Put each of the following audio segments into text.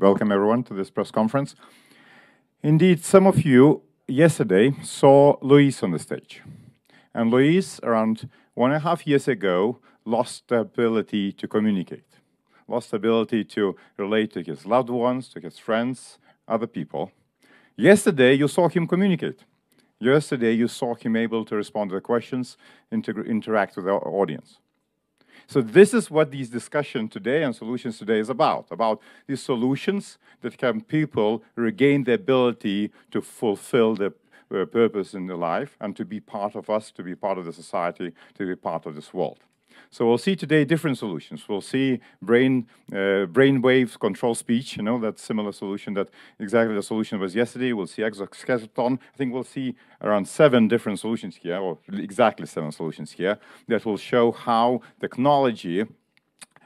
Welcome everyone to this press conference. Indeed, some of you yesterday saw Luis on the stage. And Luis, around one and a half years ago, lost the ability to communicate, lost the ability to relate to his loved ones, to his friends, other people. Yesterday, you saw him communicate. Yesterday, you saw him able to respond to the questions, inter interact with the audience. So this is what these discussion today and solutions today is about, about these solutions that can people regain the ability to fulfill their purpose in their life and to be part of us, to be part of the society, to be part of this world. So we'll see today different solutions. We'll see brain uh, brain waves control speech. You know that similar solution that exactly the solution was yesterday. We'll see exoskeleton. I think we'll see around seven different solutions here, or exactly seven solutions here that will show how technology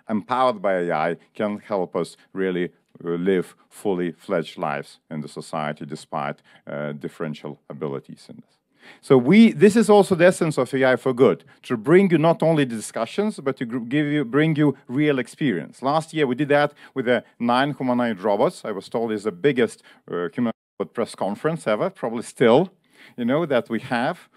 empowered by AI can help us really uh, live fully fledged lives in the society despite uh, differential abilities in this. So we, this is also the essence of AI for Good, to bring you not only discussions, but to give you, bring you real experience. Last year we did that with the nine humanoid robots. I was told is the biggest uh, human press conference ever, probably still, you know, that we have.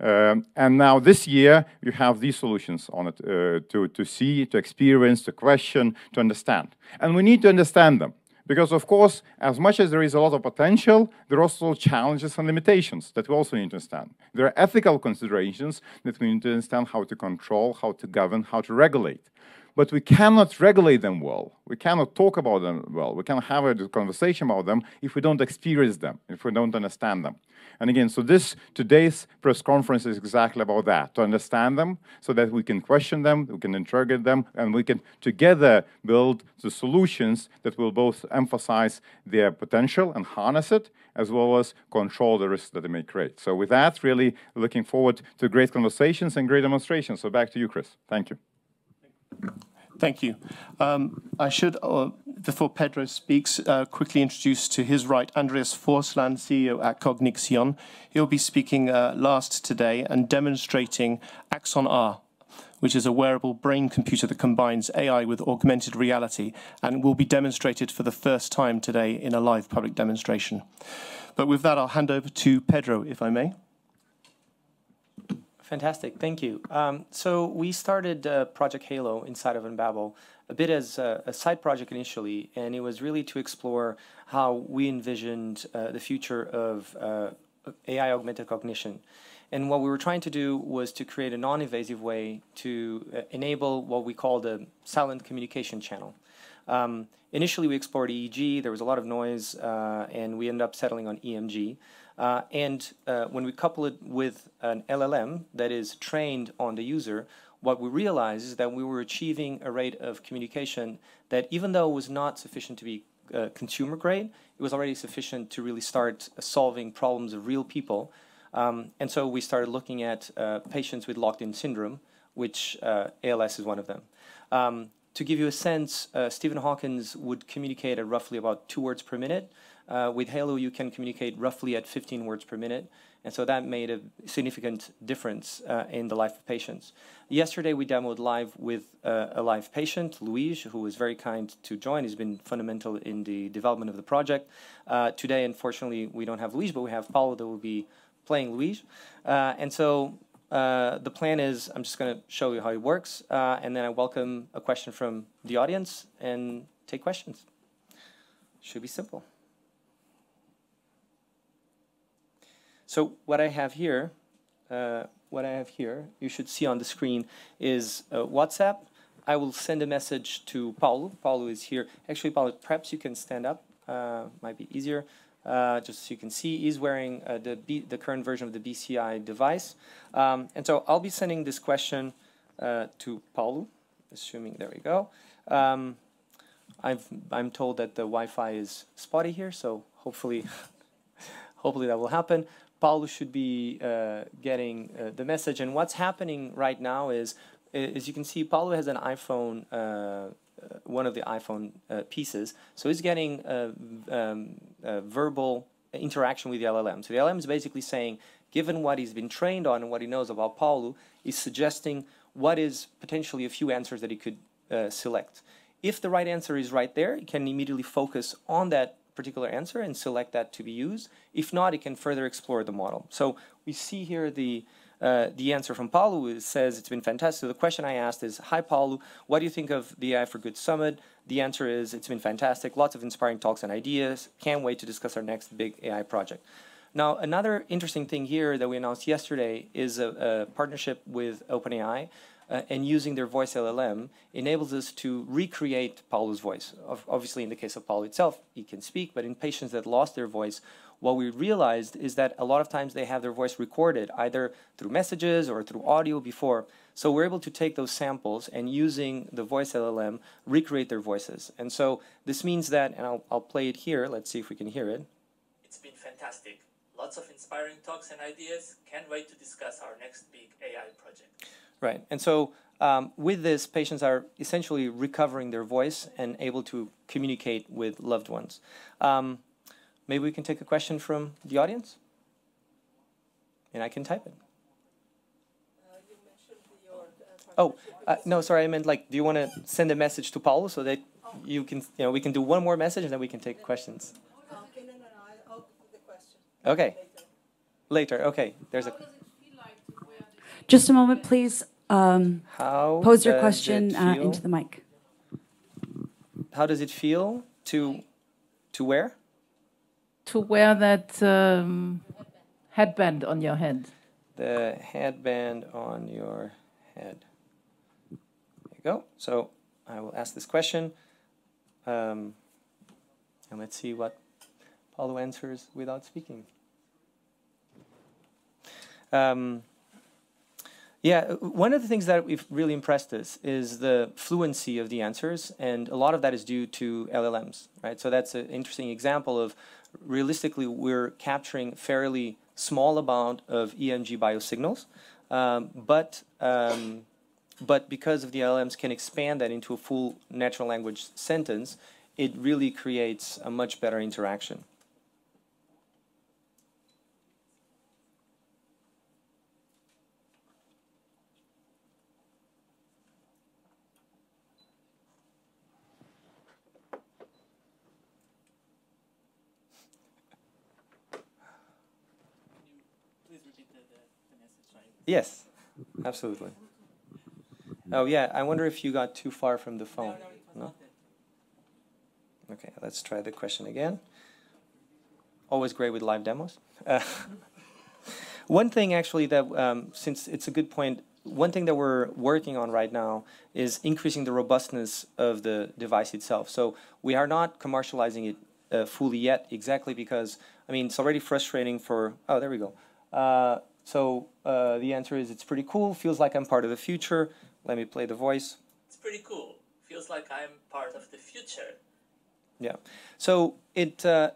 Um, and now this year, you have these solutions on it uh, to, to see, to experience, to question, to understand. And we need to understand them. Because of course, as much as there is a lot of potential, there are also challenges and limitations that we also need to understand. There are ethical considerations that we need to understand how to control, how to govern, how to regulate. But we cannot regulate them well. We cannot talk about them well. We cannot have a conversation about them if we don't experience them, if we don't understand them. And again, so this today's press conference is exactly about that, to understand them so that we can question them, we can interrogate them, and we can together build the solutions that will both emphasize their potential and harness it, as well as control the risks that they may create. So with that, really looking forward to great conversations and great demonstrations. So back to you, Chris. Thank you. Thank you. Um, I should, uh, before Pedro speaks, uh, quickly introduce to his right Andreas Forsland, CEO at Cognixion. He'll be speaking uh, last today and demonstrating Axon R, which is a wearable brain computer that combines AI with augmented reality and will be demonstrated for the first time today in a live public demonstration. But with that, I'll hand over to Pedro, if I may. Fantastic, thank you. Um, so we started uh, Project Halo inside of Unbabel a bit as a, a, side project initially, and it was really to explore how we envisioned uh, the future of uh, AI augmented cognition. And what we were trying to do was to create a non-invasive way to uh, enable what we call the silent communication channel. Um, initially, we explored EEG. There was a lot of noise, uh, and we ended up settling on EMG. Uh, and uh, when we couple it with an LLM that is trained on the user, what we realized is that we were achieving a rate of communication that even though it was not sufficient to be uh, consumer grade, it was already sufficient to really start solving problems of real people. Um, and so we started looking at uh, patients with locked-in syndrome, which uh, ALS is one of them. Um, to give you a sense, uh, Stephen Hawkins would communicate at roughly about two words per minute. Uh, with Halo, you can communicate roughly at 15 words per minute, and so that made a significant difference uh, in the life of patients. Yesterday, we demoed live with uh, a live patient, Luis, who was very kind to join. He's been fundamental in the development of the project. Uh, today, unfortunately, we don't have Luis, but we have Paulo that will be playing Luis. Uh, and so uh, the plan is I'm just going to show you how it works, and then I welcome a question from the audience and take questions. Should be simple. So what I have here, uh, what I have here, you should see on the screen is uh, WhatsApp. I will send a message to Paulo. Paulo is here. Actually, Paulo, perhaps you can stand up. Uh, might be easier. Uh, just so you can see, he's wearing uh, the, B the current version of the BCI device. Um, and so I'll be sending this question uh, to Paulo, assuming, there we go. Um, I've, I'm told that the Wi-Fi is spotty here, so hopefully, hopefully that will happen. Paulo should be uh, getting uh, the message. And what's happening right now is, as you can see, Paulo has an iPhone, uh, uh one of the iPhone uh, pieces. So he's getting um, verbal interaction with the LLM. So the LLM is basically saying, given what he's been trained on and what he knows about Paulo, he's suggesting what is potentially a few answers that he could select. if the right answer is right there, it can immediately focus on that particular answer and select that to be used. If not, it can further explore the model. So we see here the uh, the answer from Paulo says it's been fantastic. So the question I asked is, Hi Paulo, what do you think of the AI for Good Summit? The answer is, it's been fantastic. Lots of inspiring talks and ideas. Can't wait to discuss our next big AI project. Now, another interesting thing here that we announced yesterday is a, a partnership with OpenAI uh, and using their voice LLM enables us to recreate Paulo's voice. Obviously, in the case of Paulo itself, he can speak, but in patients that lost their voice, what we realized is that a lot of times they have their voice recorded either through messages or through audio before. So we're able to take those samples and using the voice LLM, recreate their voices. And so this means that, and I'll, I'll play it here. Let's see if we can hear it. It's been fantastic. Lots of inspiring talks and ideas. Can't wait to discuss our next big AI project. Right. And so um, with this, patients are essentially recovering their voice and able to communicate with loved ones. Um, maybe we can take a question from the audience? And I can type it. Uh, oh, uh, no, sorry, I meant like, do you want to send a message to Paulo so that you can, you know, we can do one more message and then we can take questions. Okay, no, no, no, I'll do the question. Okay. Later, okay, there's a. Just a moment, please. Um, How pose your question uh, into the mic. How does it feel to to wear? to wear that um, headband on your head. The headband on your head. There you go. So I will ask this question, um, and let's see what Paulo answers without speaking. Um, yeah, one of the things that we've really impressed us is the fluency of the answers, and a lot of that is due to LLMs, right? So that's an interesting example of realistically we're capturing fairly small amount of EMG biosignals, um, but um, but because of the LLMs can expand that into a full natural language sentence, it really creates a much better interaction. Please repeat the, the, the message. I Yes, absolutely. Oh yeah, I wonder if you got too far from the phone. No? Okay, let's try the question again. Always great with live demos. Uh, one thing actually that, um, since it's a good point, one thing that we're working on right now is increasing the robustness of the device itself. So we are not commercializing it uh, fully yet, exactly because, I mean, it's already frustrating for, oh, there we go. Uh, so uh, the answer is it's pretty cool, feels like I'm part of the future. Let me play the voice. It's pretty cool. Feels like I'm part of the future. Yeah. So it uh,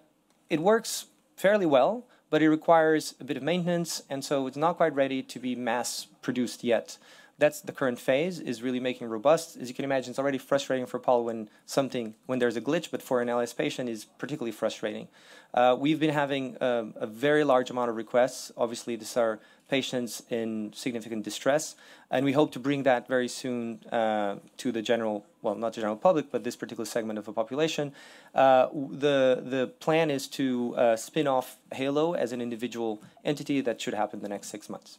it works fairly well, but it requires a bit of maintenance, and so it's not quite ready to be mass produced yet. That's the current phase, is really making robust. As you can imagine, it's already frustrating for Paul when something, when there's a glitch, but for an ALS patient is particularly frustrating. Uh, we've been having um, a very large amount of requests. Obviously, these are patients in significant distress, and we hope to bring that very soon uh, to the general, well, not the general public, but this particular segment of the population. Uh, the the plan is to uh, spin off Halo as an individual entity. That should happen the next six months.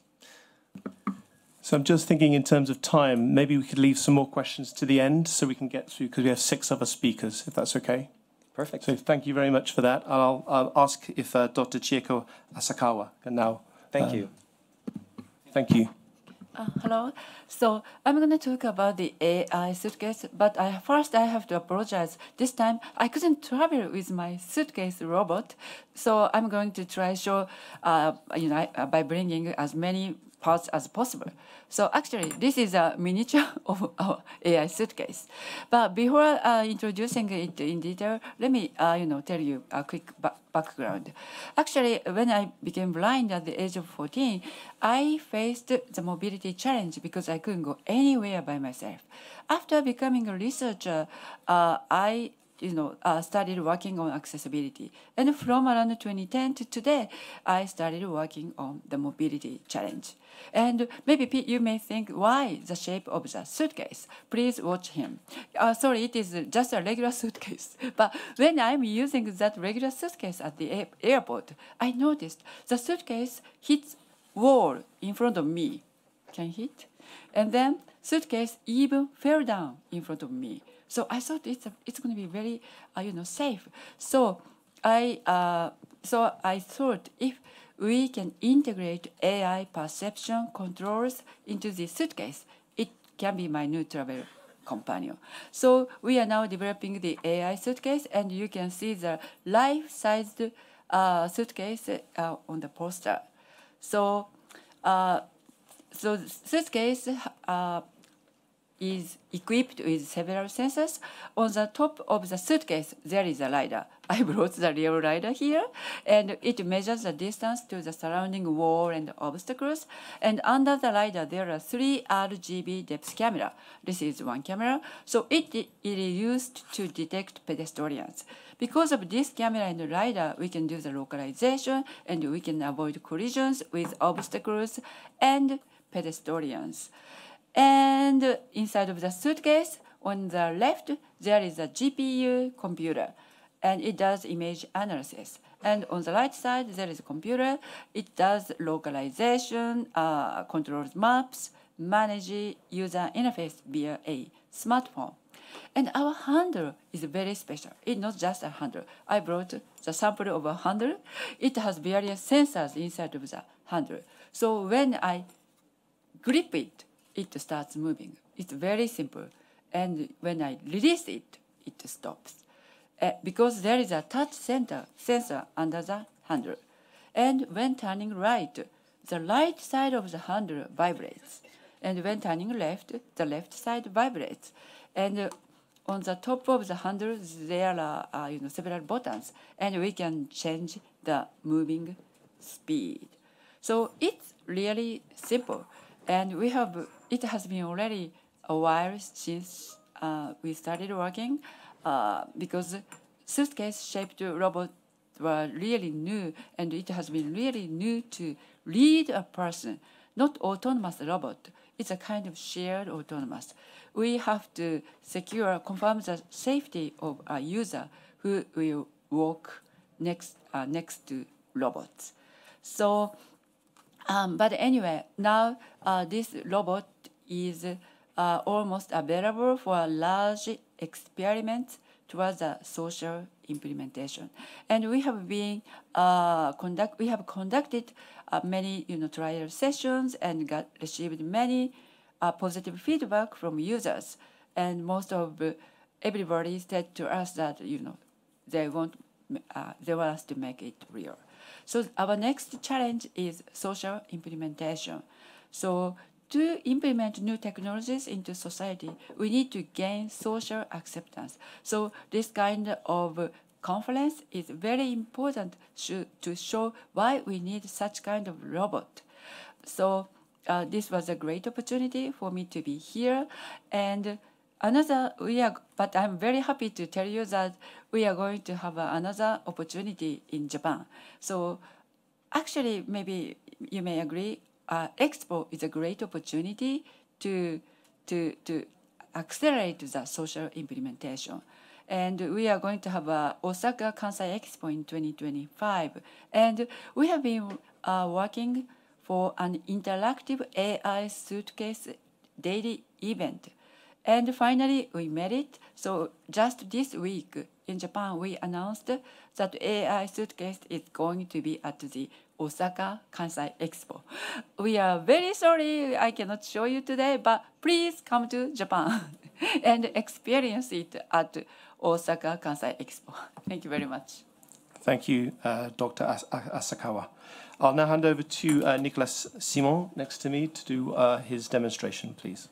So I'm just thinking in terms of time, maybe we could leave some more questions to the end so we can get through because we have six other speakers, if that's okay. Perfect. So thank you very much for that. I'll, I'll ask if uh, Dr. Chieko Asakawa can now. Thank uh, you. Thank you. Uh, hello. So I'm going to talk about the AI suitcase, but I, first I have to apologize. This time I couldn't travel with my suitcase robot, so I'm going to try show, uh, you know, uh, by bringing as many parts as possible. So actually, this is a miniature of our AI suitcase. But before uh, introducing it in detail, let me, uh, you know, tell you a quick ba- background. Actually, when I became blind at the age of 14, I faced the mobility challenge because I couldn't go anywhere by myself. After becoming a researcher, uh, I you know, uh, started working on accessibility. And from around 2010 to today, I started working on the mobility challenge. And maybe you may think, why the shape of the suitcase? Please watch him. Uh, sorry, it is just a regular suitcase. But when I'm using that regular suitcase at the airport, I noticed the suitcase hits wall in front of me. Can hit? And then suitcase even fell down in front of me. So I thought it's a, it's going to be very uh, you know safe. So I uh, so I thought if we can integrate AI perception controls into the suitcase, it can be my new travel companion. So we are now developing the AI suitcase, and you can see the life-sized uh, suitcase uh, on the poster. So, uh, so suitcase uh, is equipped with several sensors. On the top of the suitcase, there is a LiDAR. I brought the real LiDAR here, and it measures the distance to the surrounding wall and obstacles. And under the LiDAR, there are three RGB depth camera. This is one camera. So it, it is used to detect pedestrians. Because of this camera and LiDAR, we can do the localization, and we can avoid collisions with obstacles and pedestrians. And inside of the suitcase, on the left, there is a GPU computer, and it does image analysis. And on the right side, there is a computer. It does localization, uh, controls maps, manage user interface via a smartphone. And our handle is very special. It's not just a handle. I brought the sample of a handle. It has various sensors inside of the handle. So when I grip it, it starts moving. It's very simple. And when I release it, it stops. Uh, because there is a touch center sensor under the handle. And when turning right, the right side of the handle vibrates. And when turning left, the left side vibrates. And uh, on the top of the handle, there are uh, you know, several buttons, and we can change the moving speed. So it's really simple. And we have it has been already a while since uh, we started working uh, because suitcase-shaped robots were really new, and it has been really new to lead a person, not autonomous robot. It's a kind of shared autonomous. We have to secure, confirm the safety of a user who will walk next uh, next to robots. So, um, but anyway, now uh, this robot is uh, almost available for a large experiments towards a social implementation. And we have been uh, conduct we have conducted uh, many you know trial sessions and got received many uh, positive feedback from users. And most of everybody said to us that you know they want uh, they want us to make it real. So our next challenge is social implementation. So to implement new technologies into society, we need to gain social acceptance. So this kind of conference is very important to show why we need such kind of robot. So uh, this was a great opportunity for me to be here. And another, we are, but I'm very happy to tell you that we are going to have another opportunity in Japan. So actually, maybe you may agree, uh, Expo is a great opportunity to, to, to accelerate the social implementation. And we are going to have a Osaka Kansai Expo in 2025. And we have been uh, working for an interactive AI suitcase daily event. And finally, we made it. So just this week in Japan, we announced that AI suitcase is going to be at the Osaka Kansai Expo. We are very sorry I cannot show you today, but please come to Japan and experience it at Osaka Kansai Expo. Thank you very much. Thank you, uh, Dr. As Asakawa. I'll now hand over to uh, Nicolas Simon next to me to do uh, his demonstration, please.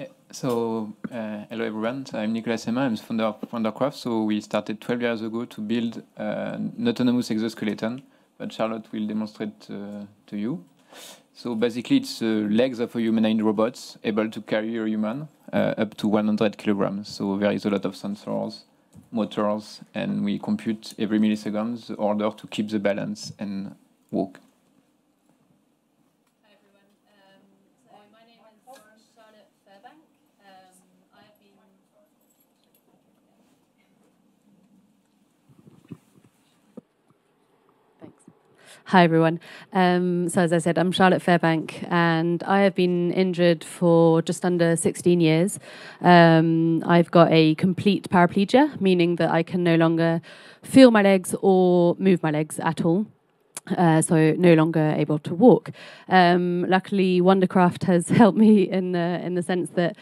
Yeah, so, uh, hello everyone. So I'm Nicolas Emma. I'm the founder of Wandercraft. So we started 12 years ago to build uh, an autonomous exoskeleton but Charlotte will demonstrate uh, to you. So basically, it's legs of a humanoid robot able to carry a human up to 100 kilograms. So there is a lot of sensors motors, and we compute every millisecond the order to keep the balance and walk. Hi everyone. Um, so my name is Charlotte Fairbank. Um, I have been. Thanks. Hi everyone. Um, so as I said, I'm Charlotte Fairbank, and I have been injured for just under 16 years. Um, I've got a complete paraplegia, meaning that I can no longer feel my legs or move my legs at all. Uh, so no longer able to walk. Um, luckily, Wandercraft has helped me in the in the sense that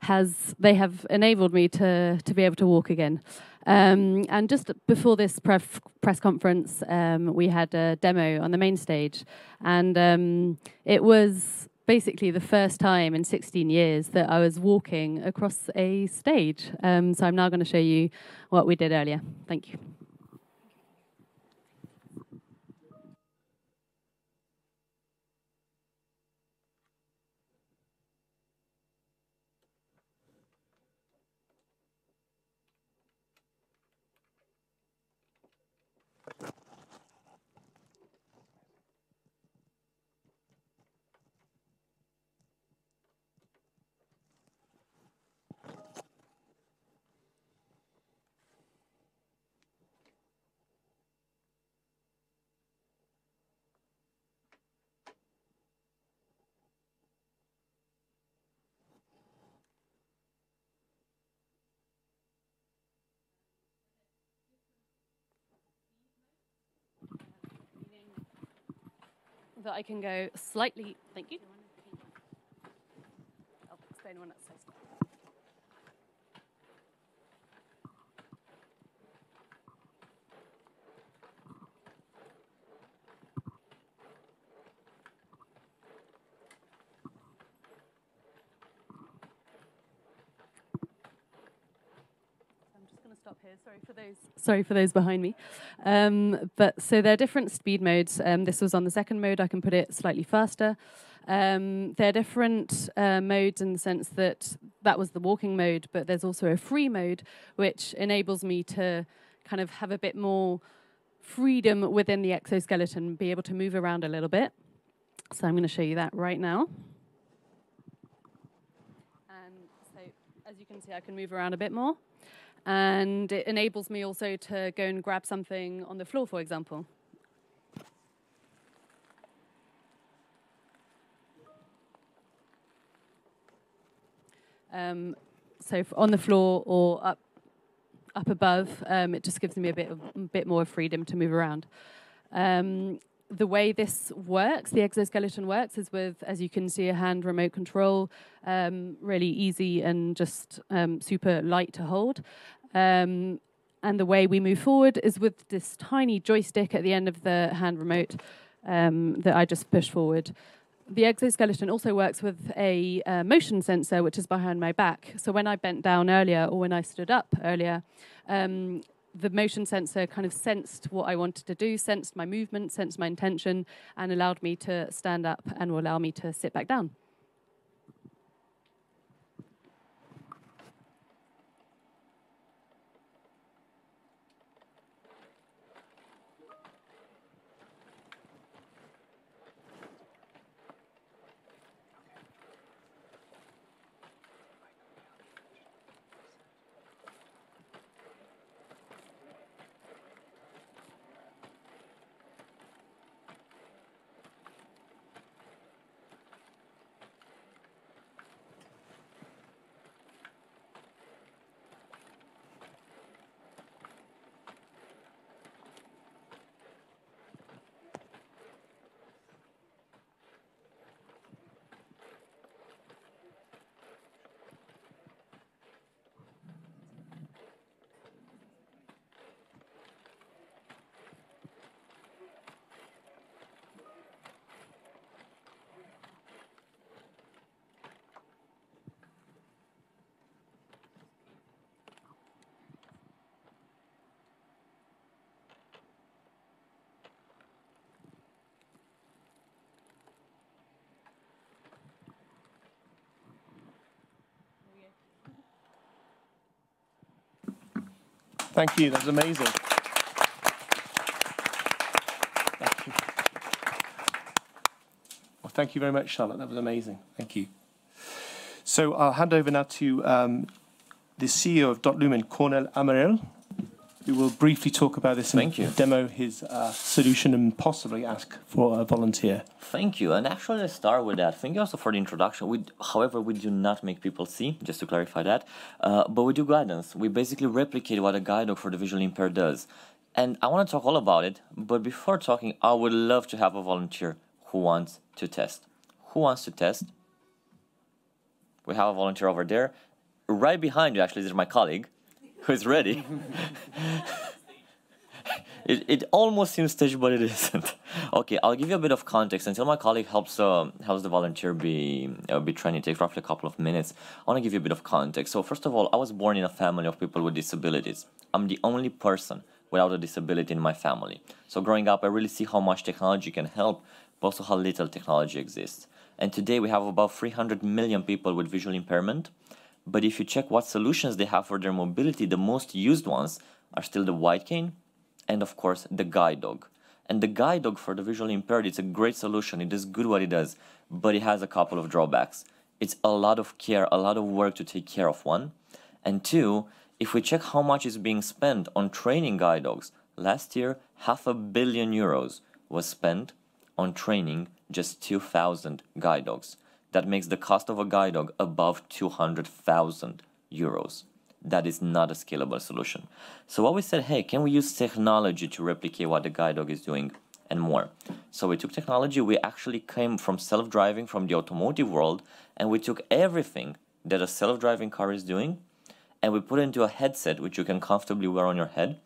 has they have enabled me to to be able to walk again. Um, and just before this pref- press conference, um, we had a demo on the main stage, and um, it was basically the first time in 16 years that I was walking across a stage. Um, so I'm now going to show you what we did earlier. Thank you. That I can go slightly. Thank you. I'll explain when it says. I'm just going to stop here. Sorry for those. Sorry for those behind me. Um, but so there are different speed modes. Um, this was on the second mode. I can put it slightly faster. Um, there are different uh, modes in the sense that that was the walking mode, but there's also a free mode which enables me to kind of have a bit more freedom within the exoskeleton, be able to move around a little bit. So I'm going to show you that right now. And so as you can see, I can move around a bit more and it enables me also to go and grab something on the floor, for example. Um, so on the floor or up up above, um, it just gives me a bit of, a bit more freedom to move around. Um, the way this works, the exoskeleton works, is with, as you can see, a hand remote control, um, really easy and just um, super light to hold. Um, and the way we move forward is with this tiny joystick at the end of the hand remote um, that I just push forward. The exoskeleton also works with a uh, motion sensor, which is behind my back. So when I bent down earlier or when I stood up earlier, um, the motion sensor kind of sensed what I wanted to do, sensed my movement, sensed my intention, and allowed me to stand up and will allow me to sit back down. Thank you. That was amazing. Thank you. Well, thank you very much, Charlotte. That was amazing. Thank you. So I'll hand over now to um, the CEO of Dotlumen, Cornel Amariei, who will briefly talk about this Thank and you. demo his uh, solution and possibly ask for a volunteer. Thank you. And actually, let's start with that. Thank you also for the introduction. We, however, we do not make people see, just to clarify that, uh, but we do guidance. We basically replicate what a guide dog for the visually impaired does. And I want to talk all about it, but before talking, I would love to have a volunteer who wants to test. Who wants to test? We have a volunteer over there. Right behind you, actually, is my colleague who is ready. It, it almost seems staged, but it isn't. okay, I'll give you a bit of context until my colleague helps uh, helps the volunteer be uh, be trained. It takes roughly a couple of minutes. I want to give you a bit of context. So first of all, I was born in a family of people with disabilities. I'm the only person without a disability in my family. So growing up, I really see how much technology can help, but also how little technology exists. And today we have about 300 million people with visual impairment. But if you check what solutions they have for their mobility, the most used ones are still the white cane and of course the guide dog. And the guide dog for the visually impaired, it's a great solution. It does good what it does, but it has a couple of drawbacks. It's a lot of care, a lot of work to take care of one. And two, if we check how much is being spent on training guide dogs, last year half a billion euros was spent on training just 2,000 guide dogs. That makes the cost of a guide dog above 200,000 euros that is not a scalable solution. So what we said, hey, can we use technology to replicate what the guide dog is doing and more? So we took technology, we actually came from self-driving from the automotive world, and we took everything that a self-driving car is doing, and we put it into a headset which you can comfortably wear on your head.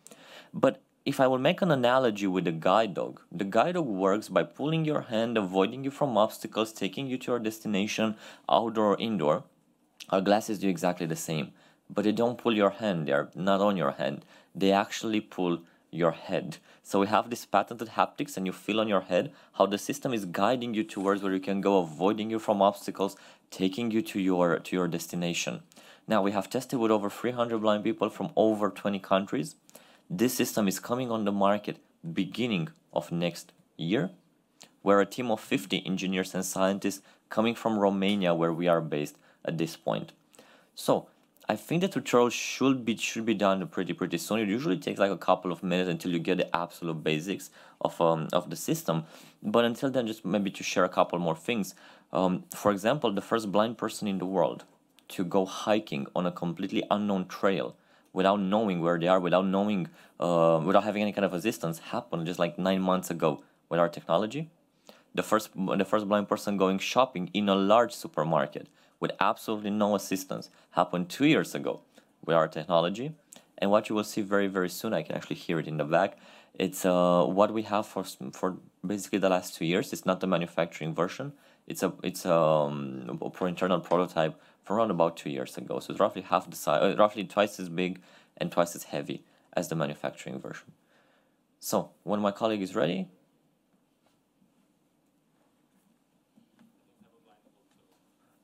But if I will make an analogy with the guide dog, the guide dog works by pulling your hand, avoiding you from obstacles, taking you to your destination, outdoor or indoor. Our glasses do exactly the same but they don't pull your hand they're not on your hand. They actually pull your head. So we have this patented haptics and you feel on your head how the system is guiding you towards where you can go avoiding you from obstacles taking you to your to your destination. Now we have tested with over 300 blind people from over 20 countries this system is coming on the market beginning of next year we're a team of 50 engineers and scientists coming from romania where we are based at this point so I think the tutorial should be should be done pretty pretty soon. It usually takes like a couple of minutes until you get the absolute basics of um, of the system. But until then, just maybe to share a couple more things. Um, for example, the first blind person in the world to go hiking on a completely unknown trail without knowing where they are, without knowing, uh, without having any kind of assistance, happened just like nine months ago with our technology. The first the first blind person going shopping in a large supermarket with absolutely no assistance happened two years ago with our technology. And what you will see very, very soon, I can actually hear it in the back. It's uh, what we have for for basically the last two years. It's not the manufacturing version. It's a it's a, um, internal prototype from around about two years ago. So it's roughly half the size, uh, roughly twice as big and twice as heavy as the manufacturing version. So when my colleague is ready,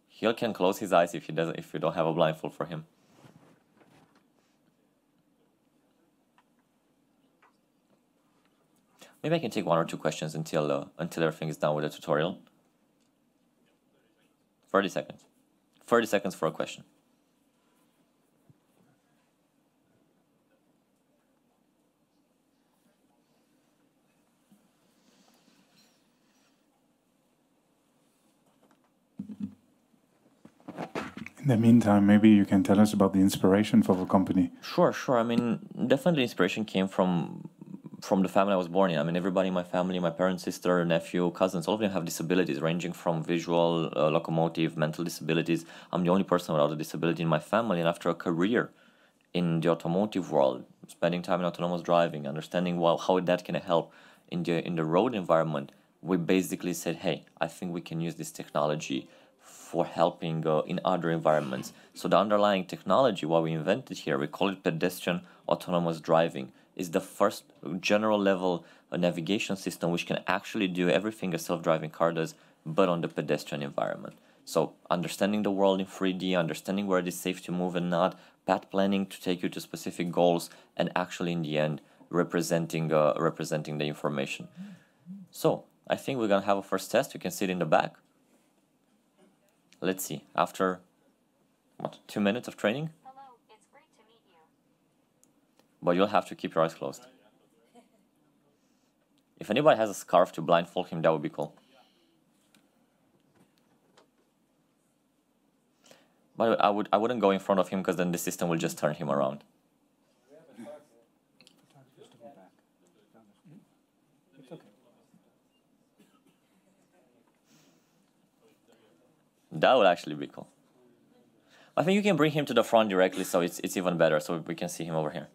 he can close his eyes if he doesn't if you don't have a blindfold for him. Maybe I can take one or two questions until uh, until everything is done with the tutorial. 30 seconds. 30 seconds for a question. In the meantime, maybe you can tell us about the inspiration for the company. Sure, sure. I mean, definitely inspiration came from from the family I was born in. I mean, everybody in my family, my parents, sister, nephew, cousins, all of them have disabilities ranging from visual, uh, locomotive, mental disabilities. I'm the only person without a disability in my family, and after a career in the automotive world, spending time in autonomous driving, understanding well how that can help in the in the road environment, we basically said, hey, I think we can use this technology for helping uh, in other environments. So the underlying technology, what we invented here, we call it pedestrian autonomous driving, is the first general level navigation system which can actually do everything a self-driving car does, but on the pedestrian environment. So understanding the world in 3D, understanding where it is safe to move and not, path planning to take you to specific goals, and actually in the end representing uh, representing the information. So I think we're gonna have a first test. You can see it in the back. Let's see. After what two minutes of training. Hello, it's great to meet you. But you'll have to keep your eyes closed. If anybody has a scarf to blindfold him, that would be cool. But I would I wouldn't go in front of him because then the system will just turn him around. That would actually be cool. I think you can bring him to the front directly, so it's it's even better, so we can see him over here.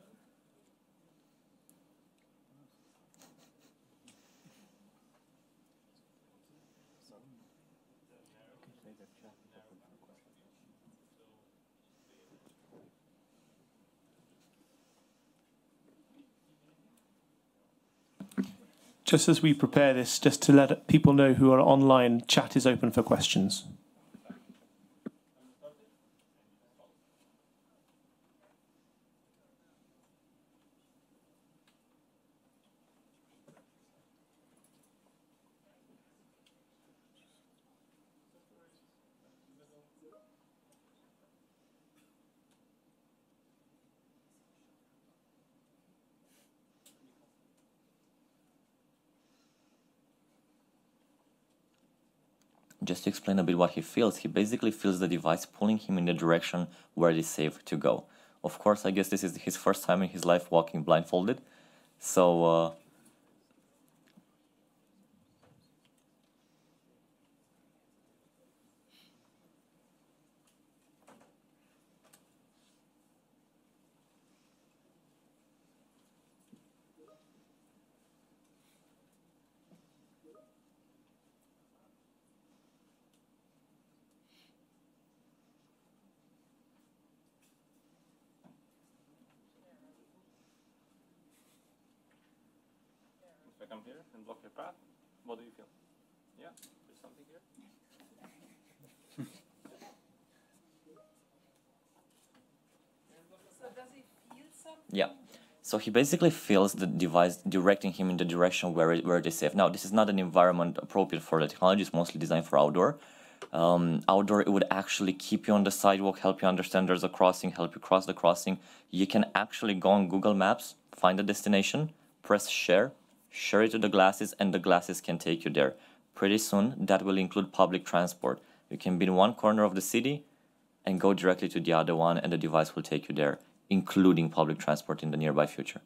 Just as we prepare this, just to let people know who are online, chat is open for questions. Just to explain a bit what he feels, he basically feels the device pulling him in the direction where it is safe to go. Of course, I guess this is his first time in his life walking blindfolded, so uh, come here and block your path, what do you feel? Yeah, there's something here. So does he feel something? Yeah. So he basically feels the device directing him in the direction where it, where it is safe. Now, this is not an environment appropriate for the technology. It's mostly designed for outdoor. Um, outdoor, it would actually keep you on the sidewalk, help you understand there's a crossing, help you cross the crossing. You can actually go on Google Maps, find the destination, press share, share it to the glasses, and the glasses can take you there. Pretty soon, that will include public transport. You can be in one corner of the city and go directly to the other one, and the device will take you there, including public transport in the nearby future.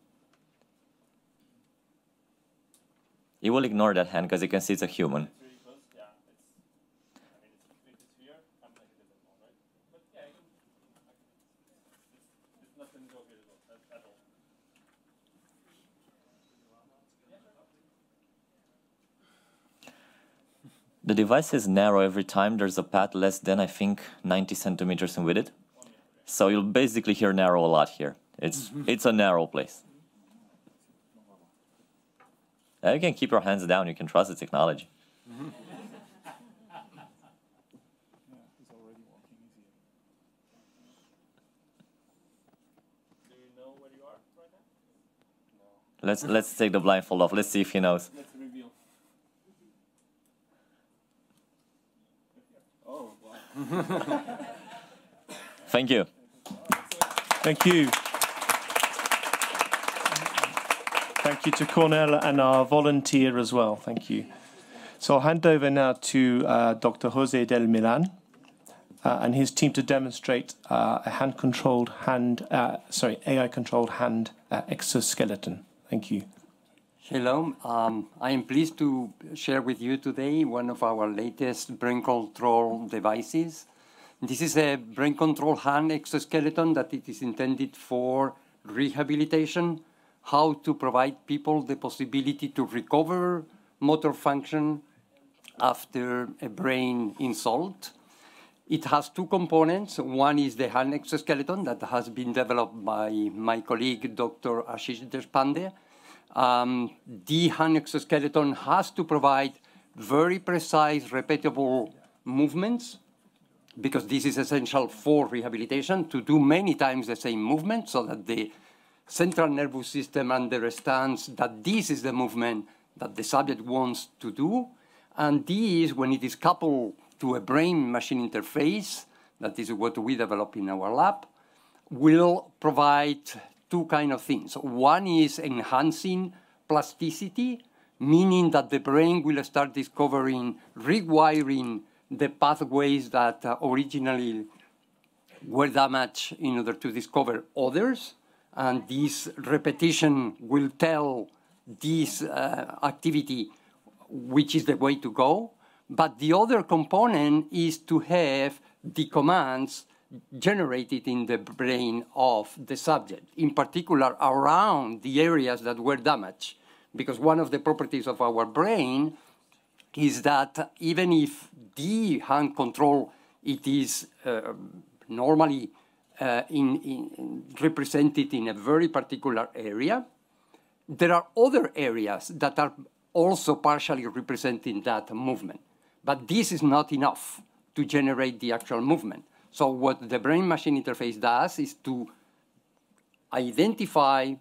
You will ignore that hand because you can see it's a human. The device is narrow every time. There's a path less than, I think, 90 centimeters in width. So you'll basically hear narrow a lot here. It's, mm -hmm. it's a narrow place. you can keep your hands down. You can trust the technology. Let's let's take the blindfold off. Let's see if he knows. Let's reveal. oh, wow. Thank you. Thank you. Thank you to Cornel and our volunteer as well. Thank you. So I'll hand over now to uh, Dr. Jose del Millán uh, and his team to demonstrate uh, a hand-controlled hand, uh, sorry, AI-controlled hand uh, exoskeleton. Thank you. Hello, um, I am pleased to share with you today one of our latest brain control devices. This is a brain control hand exoskeleton that it is intended for rehabilitation, how to provide people the possibility to recover motor function after a brain insult. It has two components. One is the hand exoskeleton that has been developed by my colleague, Dr. Ashish Deshpande, um, the hand exoskeleton has to provide very precise, repeatable movements because this is essential for rehabilitation, to do many times the same movement so that the central nervous system understands that this is the movement that the subject wants to do. And this, when it is coupled to a brain-machine interface, that is what we develop in our lab, will provide two kind of things. One is enhancing plasticity, meaning that the brain will start discovering, rewiring the pathways that uh, originally were damaged in order to discover others. And this repetition will tell this uh, activity which is the way to go. But the other component is to have the commands generated in the brain of the subject, in particular around the areas that were damaged. Because one of the properties of our brain is that even if the hand control it is uh, normally uh, in, in, represented in a very particular area, there are other areas that are also partially representing that movement. But this is not enough to generate the actual movement. So what the brain-machine interface does is to identify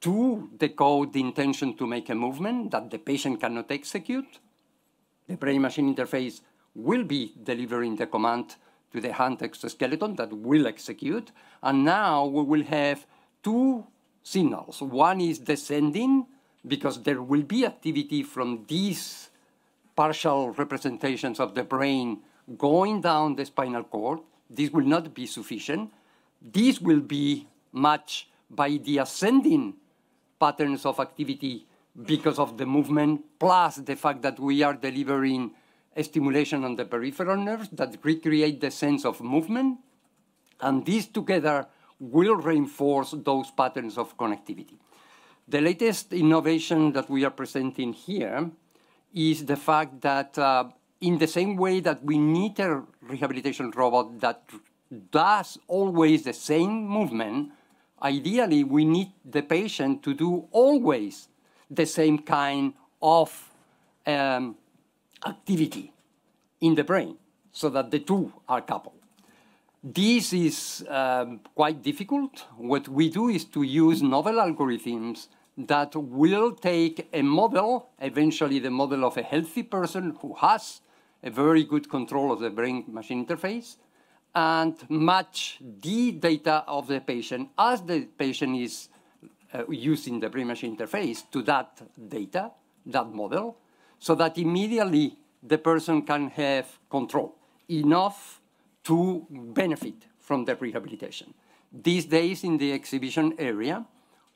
to decode the intention to make a movement that the patient cannot execute. The brain-machine interface will be delivering the command to the hand exoskeleton that will execute. And now we will have two signals. One is descending, because there will be activity from these partial representations of the brain going down the spinal cord. This will not be sufficient. This will be matched by the ascending patterns of activity because of the movement, plus the fact that we are delivering stimulation on the peripheral nerves that recreate the sense of movement. And these together will reinforce those patterns of connectivity. The latest innovation that we are presenting here is the fact that uh, in the same way that we need a rehabilitation robot that does always the same movement, ideally we need the patient to do always the same kind of um, activity in the brain so that the two are coupled. This is um, quite difficult. What we do is to use novel algorithms that will take a model, eventually the model of a healthy person who has a very good control of the brain-machine interface, and match the data of the patient as the patient is Uh, using the brain-machine interface to that data, that model, so that immediately the person can have control, enough to benefit from the rehabilitation. These days in the exhibition area,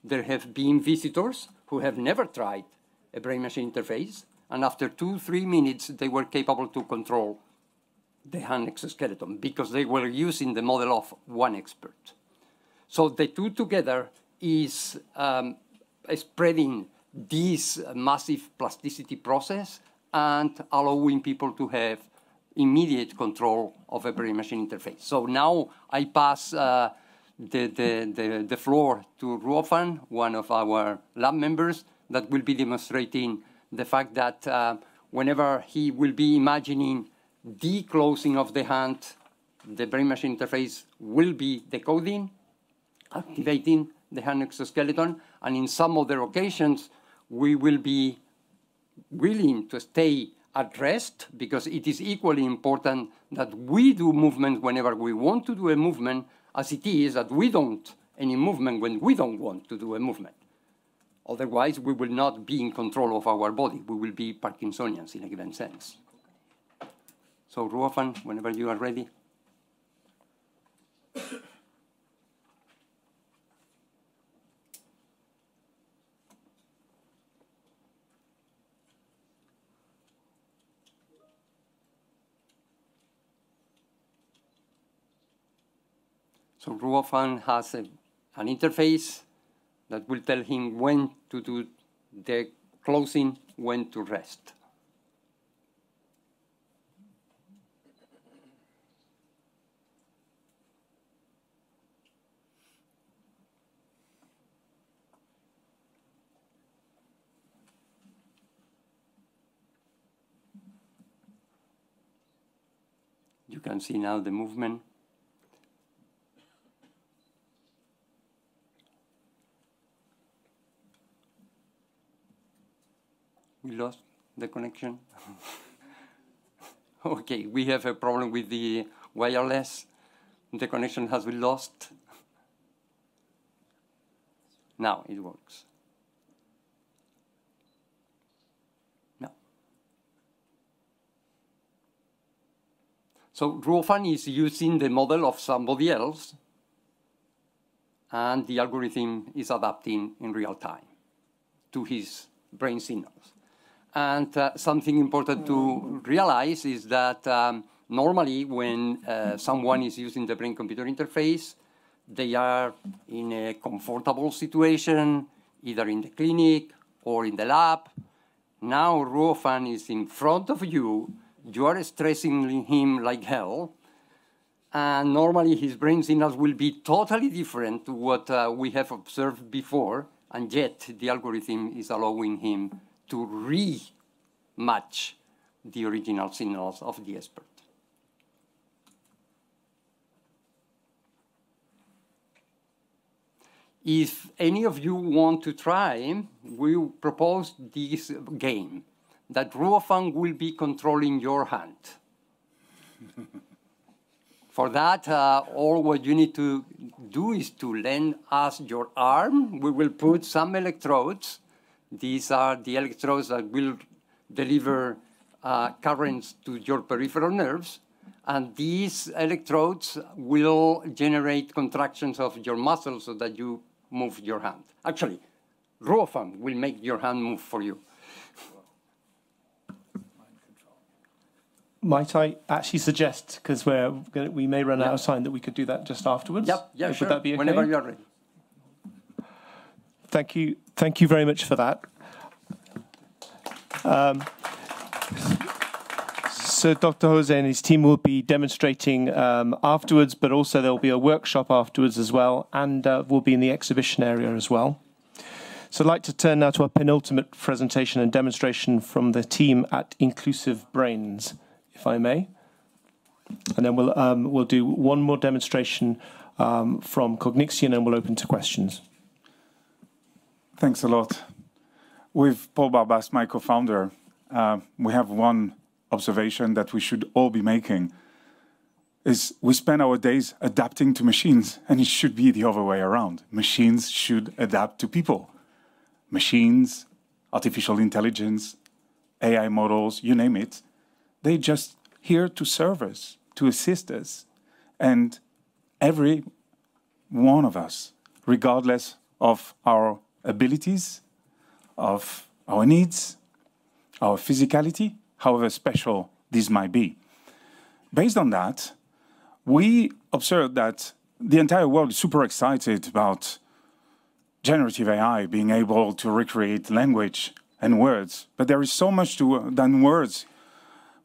there have been visitors who have never tried a brain-machine interface, and after two, three minutes, they were capable to control the hand exoskeleton because they were using the model of one expert. So the two together is um, spreading this massive plasticity process and allowing people to have immediate control of a brain-machine interface. So now I pass uh, the, the, the, the, floor to Ruofan, one of our lab members, that will be demonstrating the fact that uh, whenever he will be imagining the closing of the hand, the brain-machine interface will be decoding, activating the hand exoskeleton, and in some other occasions, we will be willing to stay at rest because it is equally important that we do movement whenever we want to do a movement as it is that we don't any movement when we don't want to do a movement. Otherwise, we will not be in control of our body. We will be Parkinsonians in a given sense. So, Ruofan, whenever you are ready. So has a, an interface that will tell him when to do the closing, when to rest. You can see now the movement. We lost the connection. okay, we have a problem with the wireless. The connection has been lost. Now it works. No. So Ruofan is using the model of somebody else, and the algorithm is adapting in real time to his brain signals. And uh, something important to realize is that um, normally when uh, someone is using the brain-computer interface, they are in a comfortable situation, either in the clinic or in the lab. Now Ruofan is in front of you. You are stressing him like hell. And normally his brain signals will be totally different to what uh, we have observed before. And yet the algorithm is allowing him to rematch the original signals of the expert. If any of you want to try, we propose this game that Ruofan will be controlling your hand. For that, uh, all what you need to do is to lend us your arm. We will put some electrodes these are the electrodes that will deliver uh, currents to your peripheral nerves. And these electrodes will generate contractions of your muscles so that you move your hand. Actually, Ruofan will make your hand move for you. Might I actually suggest, because we may run out of time, that we could do that just afterwards? Yep, yeah, Would sure. that be okay? Whenever you are ready. Thank you. Thank you very much for that. Um, so Dr. Jose and his team will be demonstrating um, afterwards, but also there will be a workshop afterwards as well, and uh, we'll be in the exhibition area as well. So I'd like to turn now to our penultimate presentation and demonstration from the team at Inclusive Brains, if I may. And then we'll, um, we'll do one more demonstration um, from Cognixion and we'll open to questions. Thanks a lot. With Paul Barbaste, my co-founder, uh, we have one observation that we should all be making is we spend our days adapting to machines, and it should be the other way around. Machines should adapt to people. Machines, artificial intelligence, AI models, you name it, they just here to serve us, to assist us. And every one of us, regardless of our abilities, of our needs, our physicality, however special this might be. Based on that, we observed that the entire world is super excited about generative AI being able to recreate language and words. But there is so much to, than words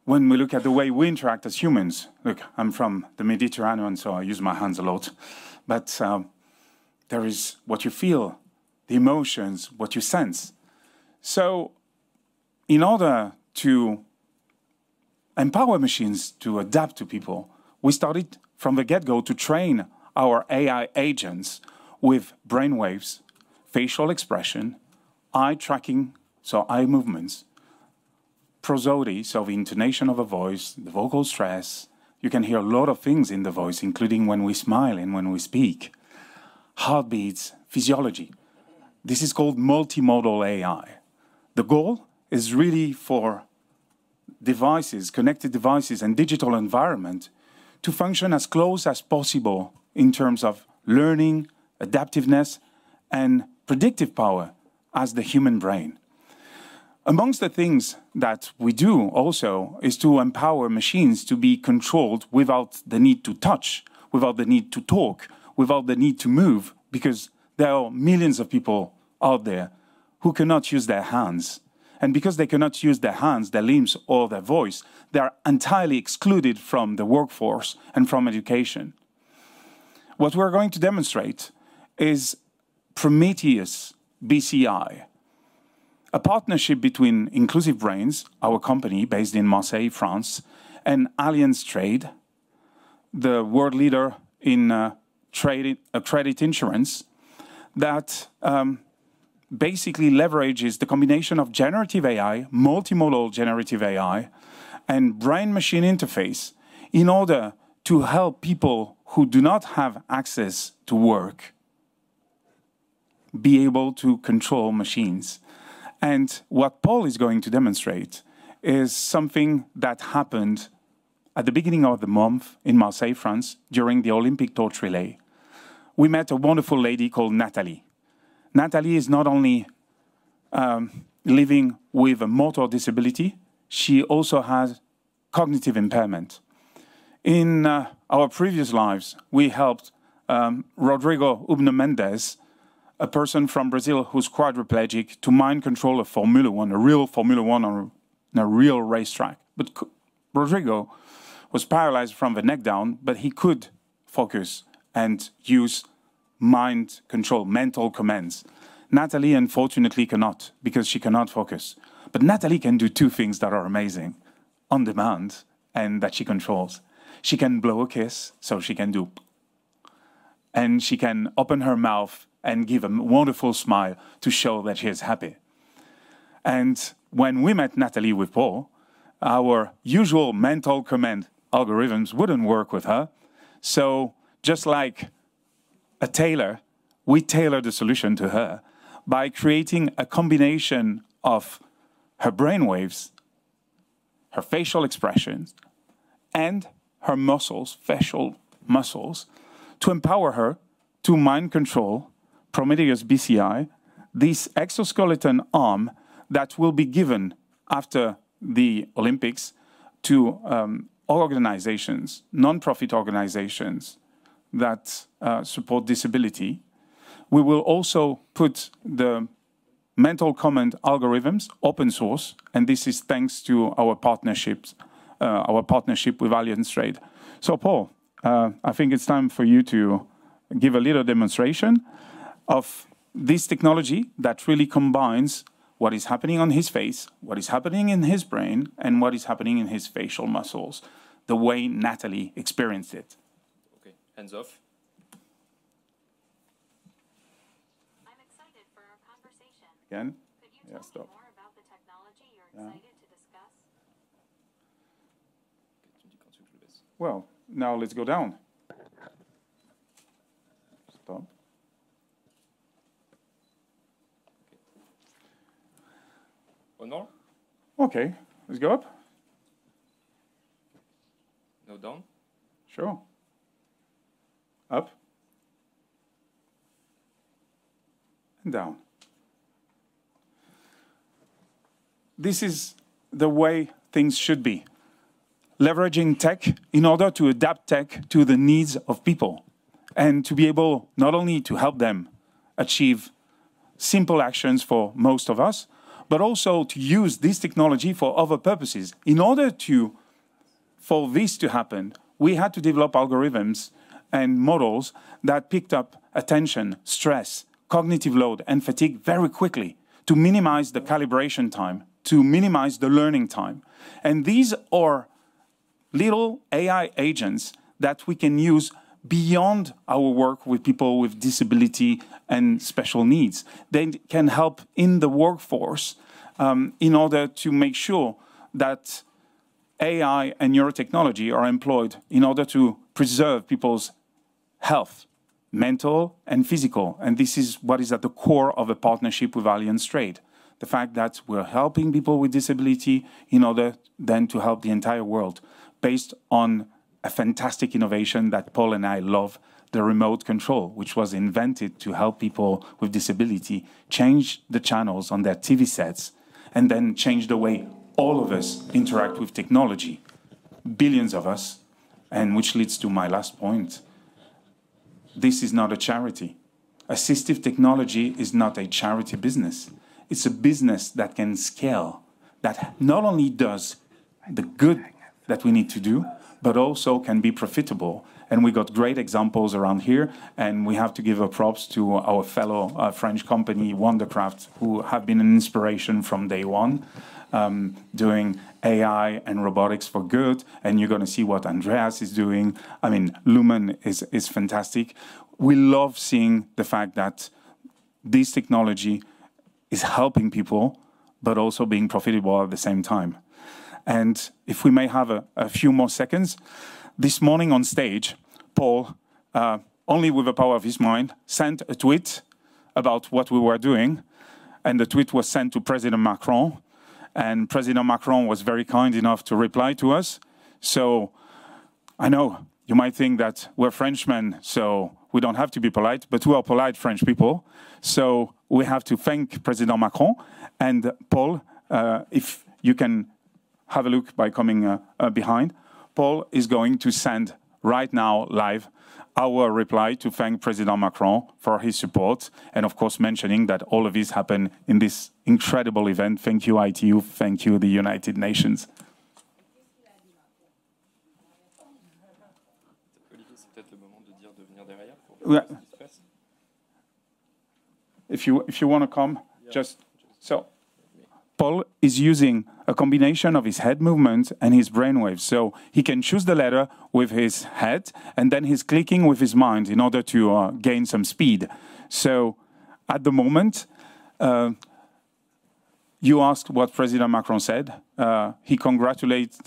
when we look at the way we interact as humans. Look, I'm from the Mediterranean, so I use my hands a lot. But um, there is what you feel, the emotions, what you sense. So, in order to empower machines to adapt to people, we started from the get go to train our AI agents with brainwaves, facial expression, eye tracking, so eye movements, prosody, so the intonation of a voice, the vocal stress. You can hear a lot of things in the voice, including when we smile and when we speak, heartbeats, physiology. This is called multimodal AI. The goal is really for devices, connected devices, and digital environment to function as close as possible in terms of learning, adaptiveness, and predictive power as the human brain. Amongst the things that we do also is to empower machines to be controlled without the need to touch, without the need to talk, without the need to move, because there are millions of people out there who cannot use their hands. And because they cannot use their hands, their limbs, or their voice, they are entirely excluded from the workforce and from education. What we're going to demonstrate is Prometheus BCI, a partnership between Inclusive Brains, our company based in Marseille, France, and Allianz Trade, the world leader in uh, trade, uh, credit insurance that um, basically leverages the combination of generative AI, multimodal generative AI, and brain machine interface in order to help people who do not have access to work be able to control machines. And what Paul is going to demonstrate is something that happened at the beginning of the month in Marseille, France, during the Olympic torch relay. We met a wonderful lady called Natalie. Natalie is not only um, living with a motor disability, she also has cognitive impairment. In uh, our previous lives, we helped um, Rodrigo Hübner Mendes, a person from Brazil who's quadriplegic, to mind control a Formula One, a real Formula One on a, a real racetrack. But Rodrigo was paralyzed from the neck down, but he could focus and use mind control, mental commands. Natalie, unfortunately, cannot because she cannot focus. But Natalie can do two things that are amazing on demand and that she controls. She can blow a kiss, so she can do, and she can open her mouth and give a wonderful smile to show that she is happy. And when we met Natalie with Paul, our usual mental command algorithms wouldn't work with her. So just like a tailor, we tailor the solution to her by creating a combination of her brainwaves, her facial expressions, and her muscles, facial muscles, to empower her to mind control Prometheus BCI, this exoskeleton arm that will be given after the Olympics to um, organizations, non-profit organizations that uh, support disability. We will also put the mental comment algorithms open source, and this is thanks to our partnerships, uh, our partnership with Allianz Trade. So, Paul, uh, I think it's time for you to give a little demonstration of this technology that really combines what is happening on his face, what is happening in his brain, and what is happening in his facial muscles, the way Natalie experienced it. Okay, hands off. I'm excited for our conversation. Again? Could you yeah, tell stop. me more about the technology you're Yeah. excited to discuss? Well, now let's go down. Stop. One more? Okay, let's go up. No down? Sure. Up. And down. This is the way things should be. Leveraging tech in order to adapt tech to the needs of people and to be able not only to help them achieve simple actions for most of us, but also to use this technology for other purposes. In order to, for this to happen, we had to develop algorithms and models that picked up attention, stress, cognitive load, and fatigue very quickly to minimize the calibration time, to minimize the learning time. And these are little AI agents that we can use beyond our work with people with disability and special needs. They can help in the workforce um, in order to make sure that AI and neurotechnology are employed in order to preserve people's health, mental and physical. And this is what is at the core of a partnership with Allianz Trade. The fact that we're helping people with disability in order then to help the entire world based on a fantastic innovation that Paul and I love, the remote control, which was invented to help people with disability change the channels on their TV sets and then change the way all of us interact with technology, billions of us, and which leads to my last point. This is not a charity. Assistive technology is not a charity business. It's a business that can scale, that not only does the good that we need to do, but also can be profitable. And we got great examples around here, and we have to give a props to our fellow uh, French company, Wandercraft, who have been an inspiration from day one, um, doing AI and robotics for good. And you're going to see what Andreas is doing. I mean, Lumen is, is fantastic. We love seeing the fact that this technology is helping people, but also being profitable at the same time. And if we may have a, a few more seconds, this morning on stage, Paul, uh, only with the power of his mind, sent a tweet about what we were doing. And the tweet was sent to President Macron. And President Macron was very kind enough to reply to us. So I know you might think that we're Frenchmen, so we don't have to be polite, but we are polite French people. So we have to thank President Macron. And Paul, uh, if you can have a look by coming uh, uh, behind, Paul is going to send right now live our reply to thank President Macron for his support, and of course mentioning that all of this happened in this incredible event. Thank you, ITU. Thank you, the United Nations. If you if you want to come, just so. Paul is using a combination of his head movement and his brainwaves. So he can choose the letter with his head, and then he's clicking with his mind in order to uh, gain some speed. So at the moment, uh, you asked what President Macron said. Uh, he congratulated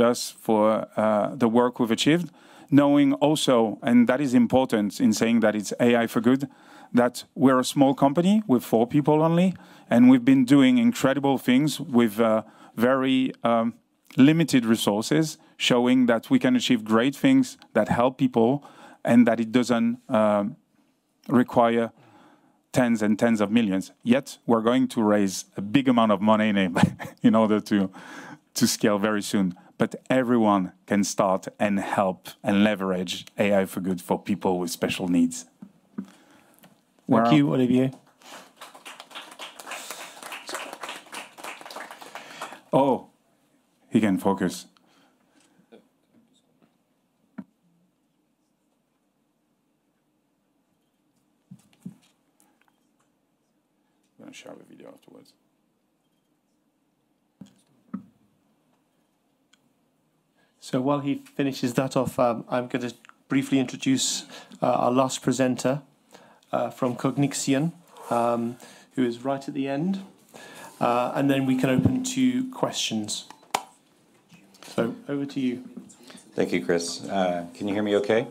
us for uh, the work we've achieved, knowing also, and that is important in saying that it's AI for good, that we're a small company with four people only, and we've been doing incredible things with uh, very um, limited resources, showing that we can achieve great things that help people and that it doesn't um, require tens and tens of millions. Yet we're going to raise a big amount of money in, in order to, to scale very soon. But everyone can start and help and leverage AI for good for people with special needs. Thank you, Olivier. Oh, he can focus. I'm going to share the video afterwards. So while he finishes that off, um, I'm going to briefly introduce uh, our last presenter uh, from Cognixion, um, who is right at the end. Uh, and then we can open to questions. So over to you. Thank you, Chris. Uh, can you hear me okay?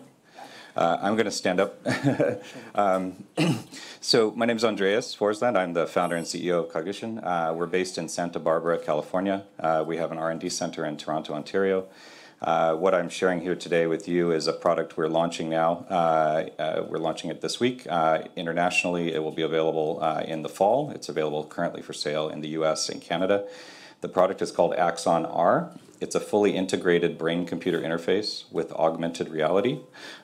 Uh, I'm going to stand up. um, so my name is Andreas Forsland. I'm the founder and CEO of Cognixion. Uh, we're based in Santa Barbara, California. Uh, we have an R&D center in Toronto, Ontario. Uh, what I'm sharing here today with you is a product we're launching now. Uh, uh, we're launching it this week. Uh, internationally, it will be available uh, in the fall. It's available currently for sale in the US and Canada. The product is called Axon R. It's a fully integrated brain computer interface with augmented reality.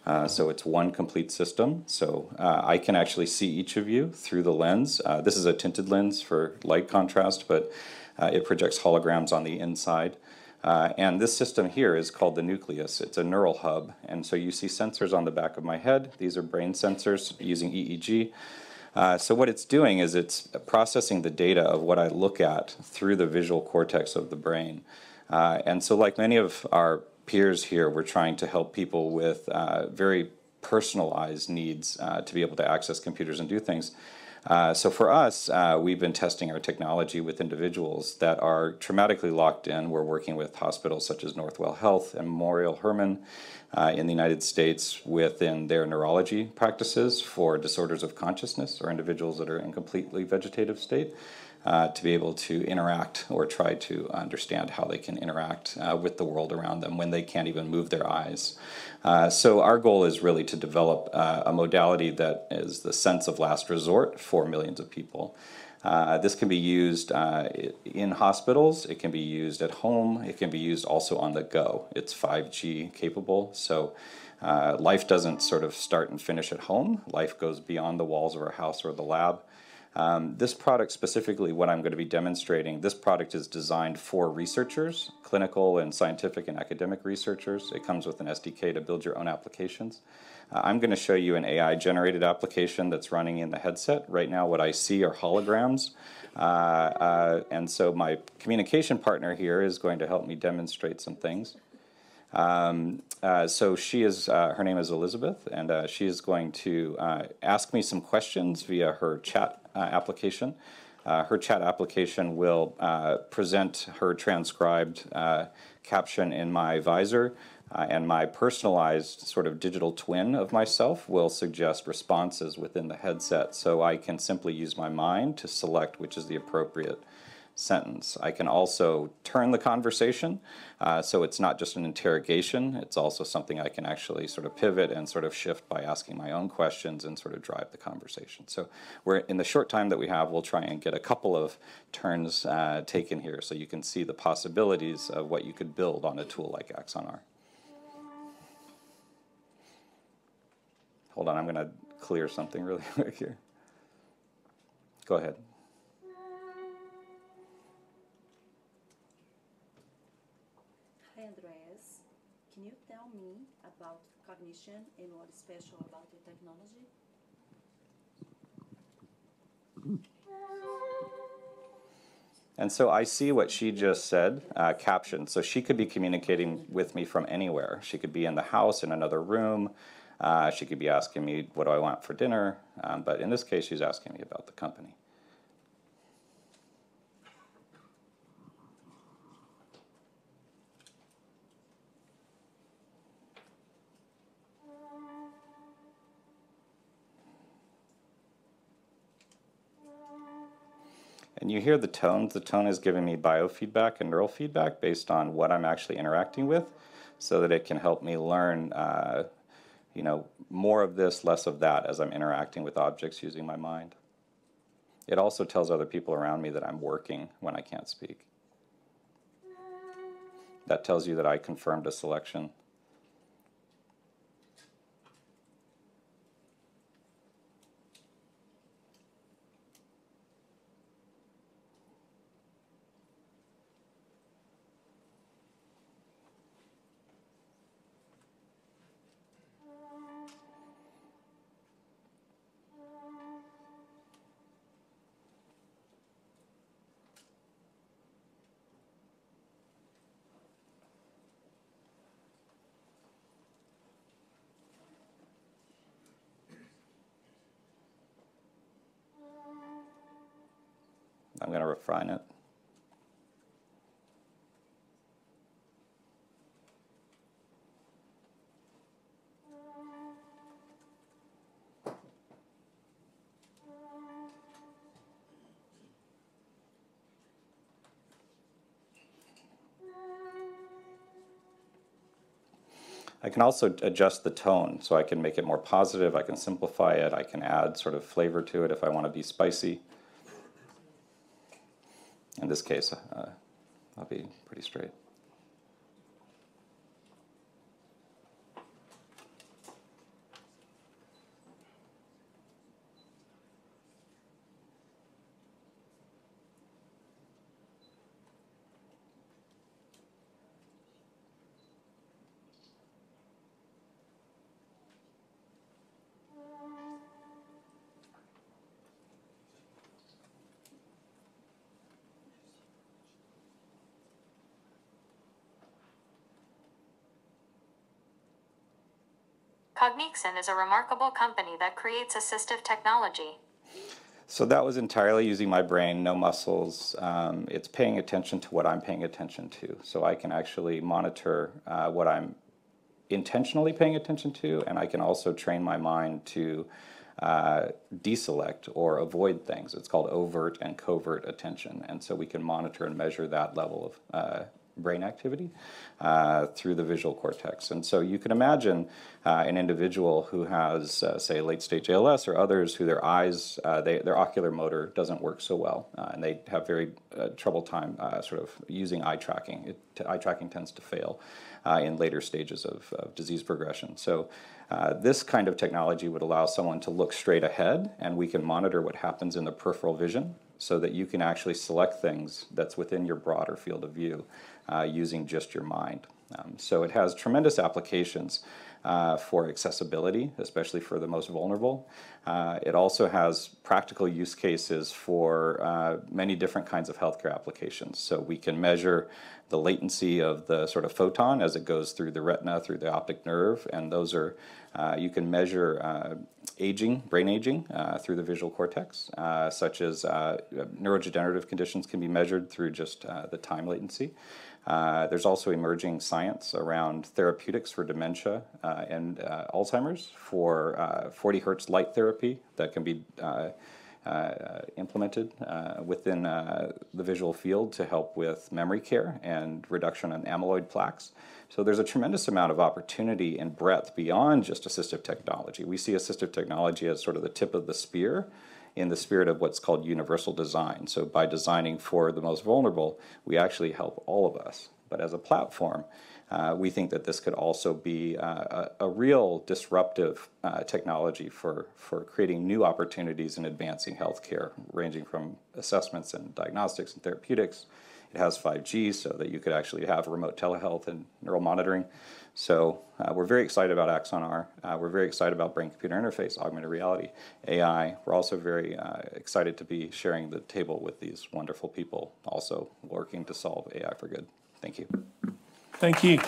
Uh, so it's one complete system. So I can actually see each of you through the lens. this is a tinted lens for light contrast, but it projects holograms on the inside. Uh, and this system here is called the nucleus. It's a neural hub. And so you see sensors on the back of my head. These are brain sensors using EEG. Uh, so what it's doing is it's processing the data of what I look at through the visual cortex of the brain. Uh, and so like many of our peers here, we're trying to help people with uh, very personalized needs uh, to be able to access computers and do things. Uh, so for us, uh, we've been testing our technology with individuals that are traumatically locked in. We're working with hospitals such as Northwell Health and Memorial Hermann uh, in the United States within their neurology practices for disorders of consciousness or individuals that are in completely vegetative state. Uh, to be able to interact or try to understand how they can interact uh, with the world around them when they can't even move their eyes. Uh, so our goal is really to develop uh, a modality that is the sense of last resort for millions of people. Uh, this can be used uh, in hospitals, it can be used at home, it can be used also on the go. It's 5G capable, so life doesn't sort of start and finish at home. Life goes beyond the walls of our house or the lab. Um, this product specifically, what I'm going to be demonstrating, this product is designed for researchers, clinical and scientific and academic researchers. It comes with an SDK to build your own applications. Uh, I'm going to show you an AI-generated application that's running in the headset. Right now, what I see are holograms. Uh, uh, and so my communication partner here is going to help me demonstrate some things. Um, uh, so she is, uh, her name is Elizabeth, and uh, she is going to uh, ask me some questions via her chat Uh, application. Uh, her chat application will uh, present her transcribed uh, caption in my visor, and my personalized sort of digital twin of myself will suggest responses within the headset, so I can simply use my mind to select which is the appropriate sentence. I can also turn the conversation, uh, so it's not just an interrogation, it's also something I can actually sort of pivot and sort of shift by asking my own questions and sort of drive the conversation. So we're in the short time that we have, we'll try and get a couple of turns uh, taken here so you can see the possibilities of what you could build on a tool like Axon R. Hold on, I'm going to clear something really quick here. Go ahead. About Cognixion and what is special about the technology? And so I see what she just said, uh, captioned. So she could be communicating with me from anywhere. She could be in the house, in another room. Uh, she could be asking me, what do I want for dinner? Um, but in this case, she's asking me about the company. And you hear the tones. The tone is giving me biofeedback and neural feedback based on what I'm actually interacting with so that it can help me learn, uh, you know, more of this, less of that as I'm interacting with objects using my mind. It also tells other people around me that I'm working when I can't speak. That tells you that I confirmed a selection. I'm going to refine it. I can also adjust the tone, so I can make it more positive, I can simplify it, I can add sort of flavor to it if I want to be spicy. In this case, uh, I'll be pretty straight. Cognixion is a remarkable company that creates assistive technology. So that was entirely using my brain, no muscles. Um, it's paying attention to what I'm paying attention to. So I can actually monitor uh, what I'm intentionally paying attention to, and I can also train my mind to uh, deselect or avoid things. It's called overt and covert attention. And so we can monitor and measure that level of uh, brain activity uh, through the visual cortex. And so you can imagine uh, an individual who has, uh, say, late stage ALS or others who their eyes, uh, they, their ocular motor doesn't work so well, uh, and they have very uh, trouble time sort of using eye tracking. It, eye tracking tends to fail in later stages of, of disease progression. So uh, this kind of technology would allow someone to look straight ahead and we can monitor what happens in the peripheral vision so that you can actually select things that's within your broader field of view uh, using just your mind. Um, so it has tremendous applications uh, for accessibility, especially for the most vulnerable. Uh, it also has practical use cases for uh, many different kinds of healthcare applications. So we can measure the latency of the sort of photon as it goes through the retina, through the optic nerve, and those are, uh, you can measure uh, aging, brain aging, uh, through the visual cortex, such as neurodegenerative conditions can be measured through just the time latency. Uh, there's also emerging science around therapeutics for dementia uh, and uh, Alzheimer's for uh, 40 hertz light therapy that can be uh, uh, implemented within the visual field to help with memory care and reduction in amyloid plaques. So there's a tremendous amount of opportunity and breadth beyond just assistive technology. We see assistive technology as sort of the tip of the spear in the spirit of what's called universal design. So by designing for the most vulnerable, we actually help all of us. But as a platform, uh, we think that this could also be uh, a, a, real disruptive uh, technology for, for creating new opportunities in advancing healthcare, ranging from assessments and diagnostics and therapeutics. It has 5G so that you could actually have remote telehealth and neural monitoring. So uh, we're very excited about Axon R. Uh, we're very excited about brain-computer interface, augmented reality, AI. We're also very uh, excited to be sharing the table with these wonderful people, also working to solve AI for good. Thank you. Thank you.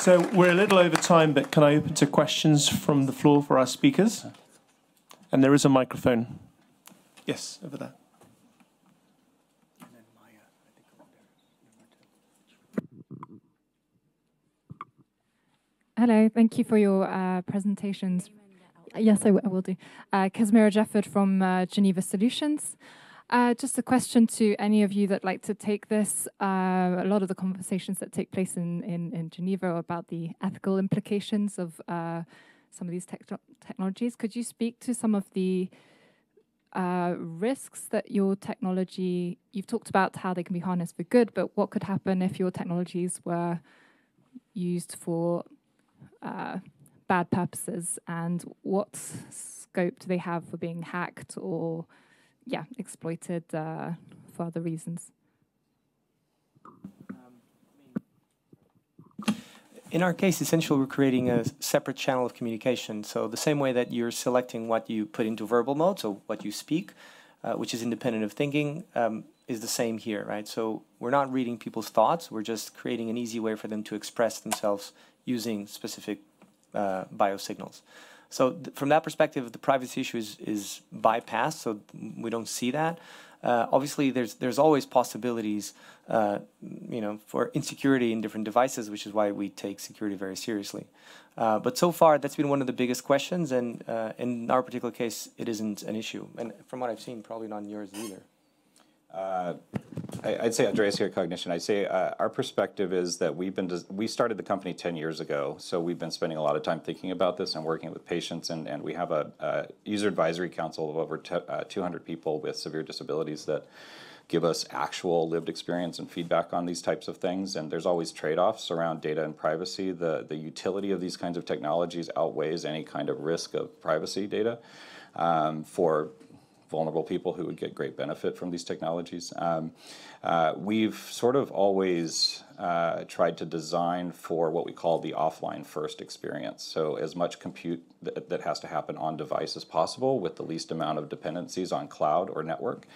So we're a little over time, but can I open to questions from the floor for our speakers? And there is a microphone. Yes, over there. Hello, thank you for your uh, presentations. Yes, I, will do. Uh, Kasmira Jefford from uh, Geneva Solutions. Uh, just a question to any of you that like to take this. Uh, a lot of the conversations that take place in, in, in Geneva are about the ethical implications of uh, some of these technologies. Could you speak to some of the uh, risks that your technology, you've talked about how they can be harnessed for good, but what could happen if your technologies were used for uh, bad purposes and what scope do they have for being hacked or yeah exploited uh, for other reasons in our case, essentially, we're creating a separate channel of communication. So the same way that you're selecting what you put into verbal mode, so what you speak, uh, which is independent of thinking, um, is the same here, right? So we're not reading people's thoughts. We're just creating an easy way for them to express themselves using specific uh, biosignals. So from that perspective, the privacy issue is, is bypassed, so we don't see that. Uh, obviously, there's there's always possibilities, uh, you know, for insecurity in different devices, which is why we take security very seriously. Uh, but so far, that's been one of the biggest questions, and uh, in our particular case, it isn't an issue. And from what I've seen, probably not in yours either. Uh, I, would say Andreas here Cognixion. I'd say uh, our perspective is that we've been we started the company ten years ago, so we've been spending a lot of time thinking about this and working with patients, and, and we have a, a user advisory council of over uh, 200 people with severe disabilities that give us actual lived experience and feedback on these types of things. And there's always trade-offs around data and privacy. The the utility of these kinds of technologies outweighs any kind of risk of privacy data. Um, for vulnerable people who would get great benefit from these technologies. Um, uh, we've sort of always uh, tried to design for what we call the offline first experience. So as much compute th that has to happen on device as possible with the least amount of dependencies on cloud or network,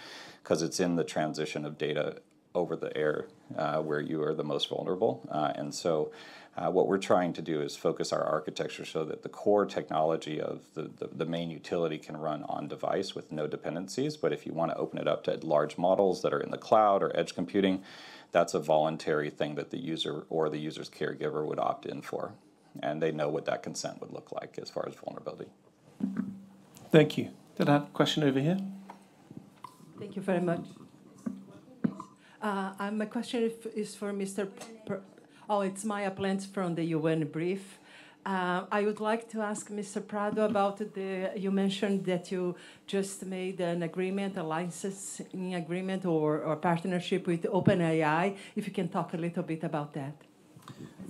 because it's in the transition of data over the air uh, where you are the most vulnerable. Uh, and so uh, what we're trying to do is focus our architecture so that the core technology of the, the, the, main utility can run on device with no dependencies. But if you want to open it up to large models that are in the cloud or edge computing, that's a voluntary thing that the user or the user's caregiver would opt in for. And they know what that consent would look like as far as vulnerability. Thank you. Did I have a question over here? Thank you very much. Uh, uh, my question is for Mr. P oh, it's Maya Plentz from the UN brief. Uh, I would like to ask Mr. Prado about the. You mentioned that you just made an agreement, a licensing agreement, or, or partnership with OpenAI. If you can talk a little bit about that.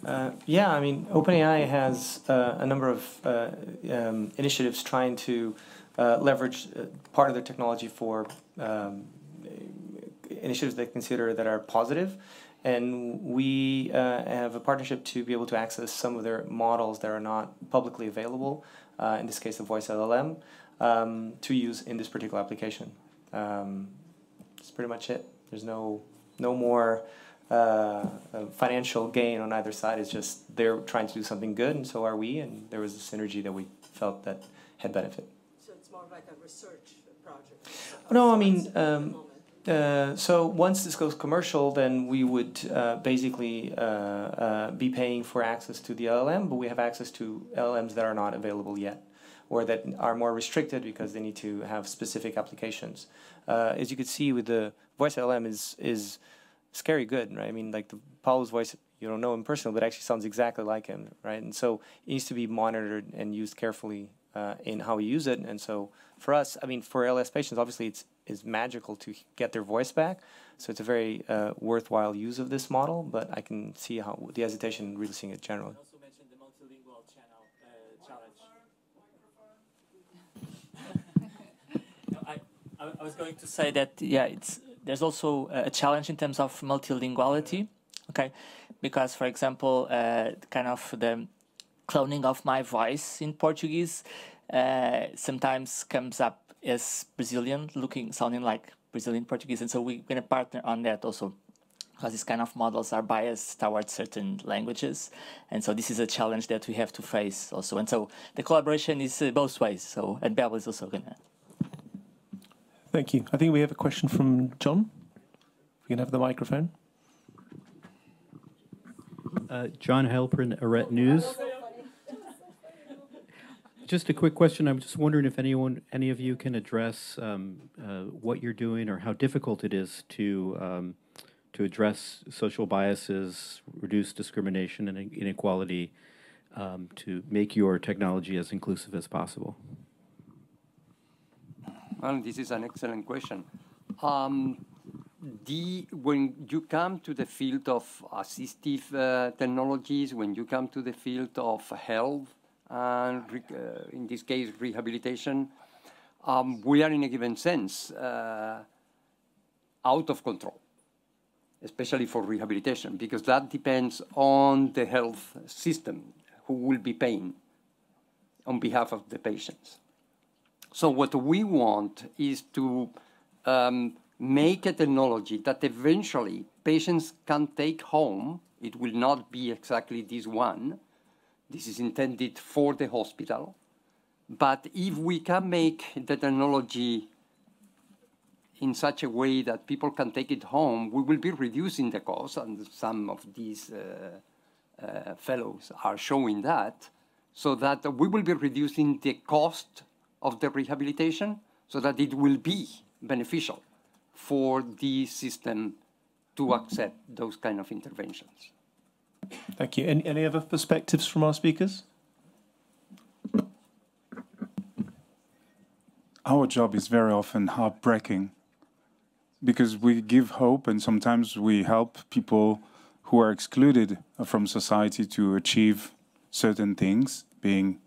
Uh, yeah, I mean, OpenAI has uh, a number of uh, um, initiatives trying to uh, leverage uh, part of their technology for um, initiatives they consider that are positive and we uh, have a partnership to be able to access some of their models that are not publicly available, uh, in this case the voice LLM, um, to use in this particular application. Um, that's pretty much it. There's no, no more uh, financial gain on either side. It's just they're trying to do something good, and so are we, and there was a synergy that we felt that had benefit. So it's more like a research project? No, I mean, um, uh, so once this goes commercial, then we would uh, basically uh, uh be paying for access to the LLM, but we have access to LLMs that are not available yet, or that are more restricted because they need to have specific applications. Uh, as you can see, with the voice LLM is is scary good, right? I mean, like the Paulo's voice, you don't know him personally, but actually sounds exactly like him, right? And so it needs to be monitored and used carefully in how we use it. And so for us, I mean, for ALS patients, obviously it's is magical to get their voice back. So it's a very uh, worthwhile use of this model, but I can see how the hesitation really seeing it generally. Also mentioned the multilingual channel uh, challenge. no, I, I was going to say that yeah, it's there's also a challenge in terms of multilinguality. Okay, because for example, uh, kind of the cloning of my voice in Portuguese uh, sometimes comes up is Brazilian, looking, sounding like Brazilian Portuguese, and so we're going to partner on that also because these kind of models are biased towards certain languages, and so this is a challenge that we have to face also. And so the collaboration is uh, both ways. So and Babel is also going to. Thank you. I think we have a question from John. If We can have the microphone. Uh, John Halpern, Arete News just a quick question. I'm just wondering if anyone, any of you can address um, uh, what you're doing or how difficult it is to um, to address social biases, reduce discrimination and inequality, um, to make your technology as inclusive as possible. Well, this is an excellent question. Um, the, when you come to the field of assistive uh, technologies, when you come to the field of health, and uh, in this case, rehabilitation, um, we are in a given sense uh, out of control, especially for rehabilitation, because that depends on the health system who will be paying on behalf of the patients. So what we want is to um, make a technology that eventually patients can take home. It will not be exactly this one, this is intended for the hospital. But if we can make the technology in such a way that people can take it home, we will be reducing the cost, and some of these uh, uh, fellows are showing that, so that we will be reducing the cost of the rehabilitation so that it will be beneficial for the system to accept those kind of interventions. Thank you. Any, any other perspectives from our speakers? Our job is very often heartbreaking because we give hope and sometimes we help people who are excluded from society to achieve certain things, being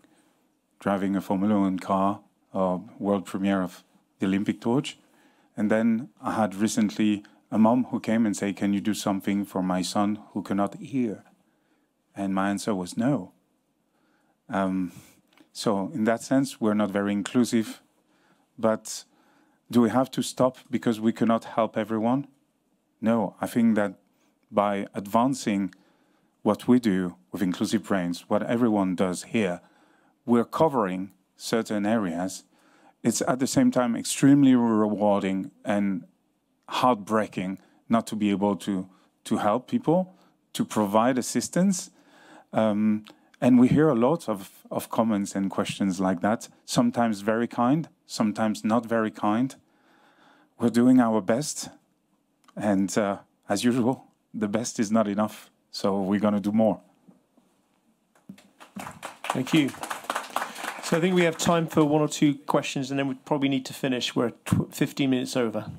driving a Formula One car or world premiere of the Olympic torch. And then I had recently a mom who came and said, Can you do something for my son who cannot hear? And my answer was no. Um, so, in that sense, we're not very inclusive. But do we have to stop because we cannot help everyone? No, I think that by advancing what we do with inclusive brains, what everyone does here, we're covering certain areas. It's at the same time extremely rewarding and heartbreaking not to be able to, to help people, to provide assistance. Um, and we hear a lot of, of comments and questions like that, sometimes very kind, sometimes not very kind. We're doing our best, and uh, as usual, the best is not enough. So we're going to do more. Thank you. So I think we have time for one or two questions, and then we probably need to finish. We're 15 minutes over.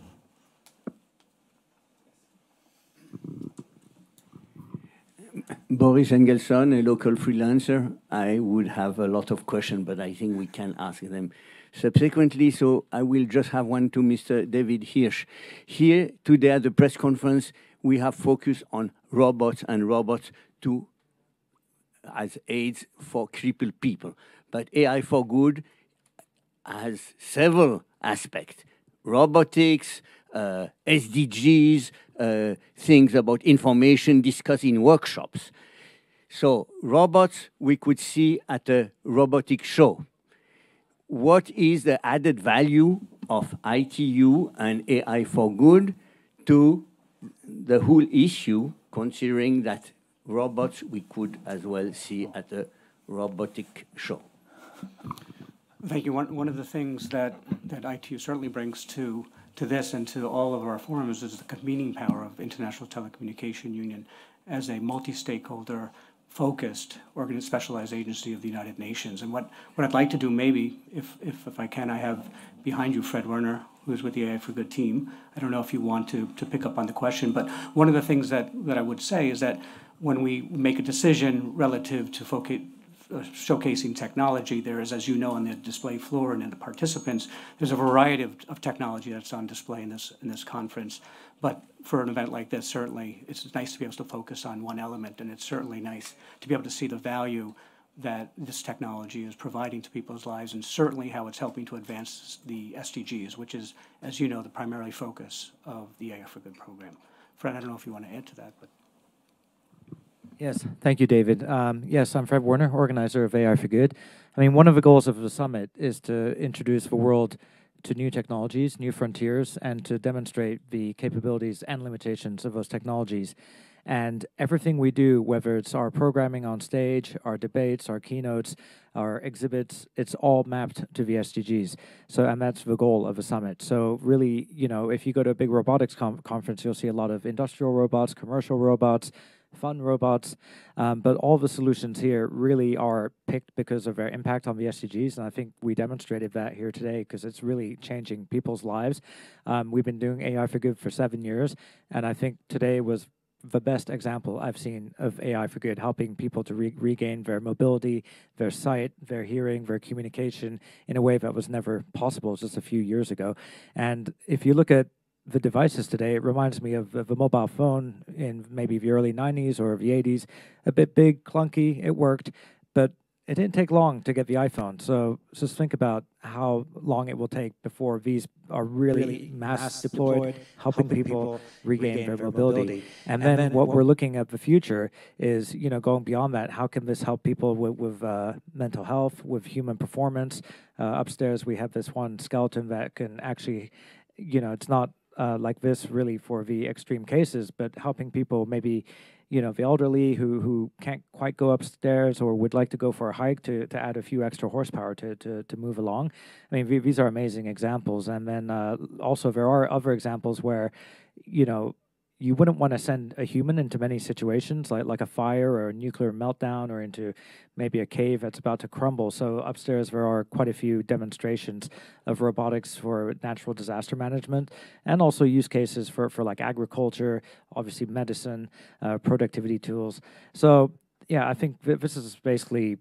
Boris Engelson, a local freelancer. I would have a lot of questions, but I think we can ask them subsequently. So I will just have one to Mr. David Hirsch. Here today at the press conference, we have focused on robots and robots to as aids for crippled people. But AI for Good has several aspects robotics, uh, SDGs, uh, things about information discussed in workshops. So, robots we could see at a robotic show. What is the added value of ITU and AI for Good to the whole issue, considering that robots we could as well see at a robotic show? Thank you. One, one of the things that, that ITU certainly brings to, to this and to all of our forums is the convening power of International Telecommunication Union as a multi-stakeholder focused organ specialized agency of the United Nations. And what, what I'd like to do maybe, if, if, if I can, I have behind you Fred Werner, who's with the AI for Good team. I don't know if you want to, to pick up on the question, but one of the things that, that I would say is that when we make a decision relative to focus, showcasing technology. There is, as you know, on the display floor and in the participants, there's a variety of, of technology that's on display in this in this conference. But for an event like this, certainly it's nice to be able to focus on one element, and it's certainly nice to be able to see the value that this technology is providing to people's lives, and certainly how it's helping to advance the SDGs, which is, as you know, the primary focus of the AI for Good program. Fred, I don't know if you want to add to that, but. Yes, thank you, David. Um, yes, I'm Fred Werner, organizer of AI for Good. I mean, one of the goals of the summit is to introduce the world to new technologies, new frontiers, and to demonstrate the capabilities and limitations of those technologies. And everything we do, whether it's our programming on stage, our debates, our keynotes, our exhibits, it's all mapped to the SDGs. So, and that's the goal of the summit. So, really, you know, if you go to a big robotics com conference, you'll see a lot of industrial robots, commercial robots, fun robots. Um, but all the solutions here really are picked because of their impact on the SDGs. And I think we demonstrated that here today because it's really changing people's lives. Um, we've been doing AI for Good for seven years. And I think today was the best example I've seen of AI for good, helping people to re regain their mobility, their sight, their hearing, their communication in a way that was never possible just a few years ago. And if you look at the devices today, it reminds me of, of a mobile phone in maybe the early 90s or the 80s. A bit big, clunky, it worked, but it didn't take long to get the iPhone. So just think about how long it will take before these are really, really mass, mass deployed, deployed, helping, people, people regain, regain their mobility. mobility. And, and, then, then what, what we're looking at the future is, you know, going beyond that. How can this help people with, with uh, mental health, with human performance? Uh, upstairs, we have this one skeleton that can actually, you know, it's not uh, like this really for the extreme cases, but helping people maybe, you know, the elderly who, who can't quite go upstairs or would like to go for a hike to, to add a few extra horsepower to, to, to move along. I mean, these are amazing examples. And then uh, also there are other examples where, you know, you wouldn't want to send a human into many situations like like a fire or a nuclear meltdown or into maybe a cave that's about to crumble. So upstairs there are quite a few demonstrations of robotics for natural disaster management and also use cases for for like agriculture obviously medicine uh, productivity tools. So yeah i think this is basically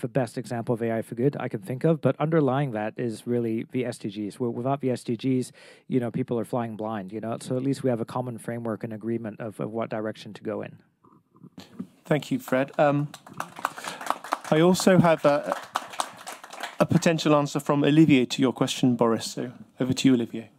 the best example of AI for good I can think of. But underlying that is really the SDGs. Without the SDGs, you know, people are flying blind. You know, so at least we have a common framework and agreement of, of what direction to go in. Thank you, Fred. Um, I also have a, a potential answer from Olivier to your question, Boris. So over to you, Olivier.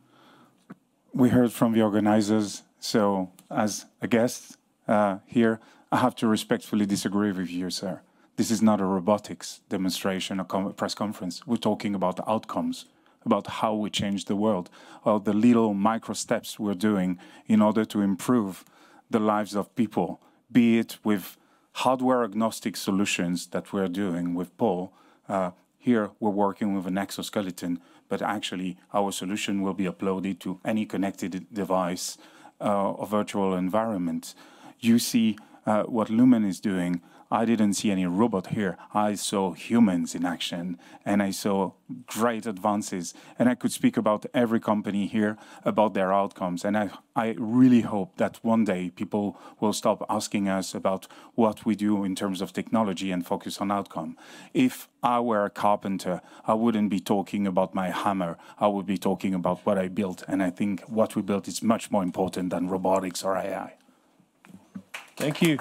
We heard from the organizers. So as a guest uh, here, I have to respectfully disagree with you, sir. This is not a robotics demonstration or press conference. We're talking about the outcomes, about how we change the world, or the little micro steps we're doing in order to improve the lives of people, be it with hardware agnostic solutions that we're doing with Paul. Uh, here we're working with an exoskeleton, but actually our solution will be uploaded to any connected device uh, a virtual environment. You see uh, what Lumen is doing. I didn't see any robot here. I saw humans in action and I saw great advances. And I could speak about every company here about their outcomes. And I, I really hope that one day people will stop asking us about what we do in terms of technology and focus on outcome. If I were a carpenter, I wouldn't be talking about my hammer. I would be talking about what I built. And I think what we built is much more important than robotics or AI. Thank you.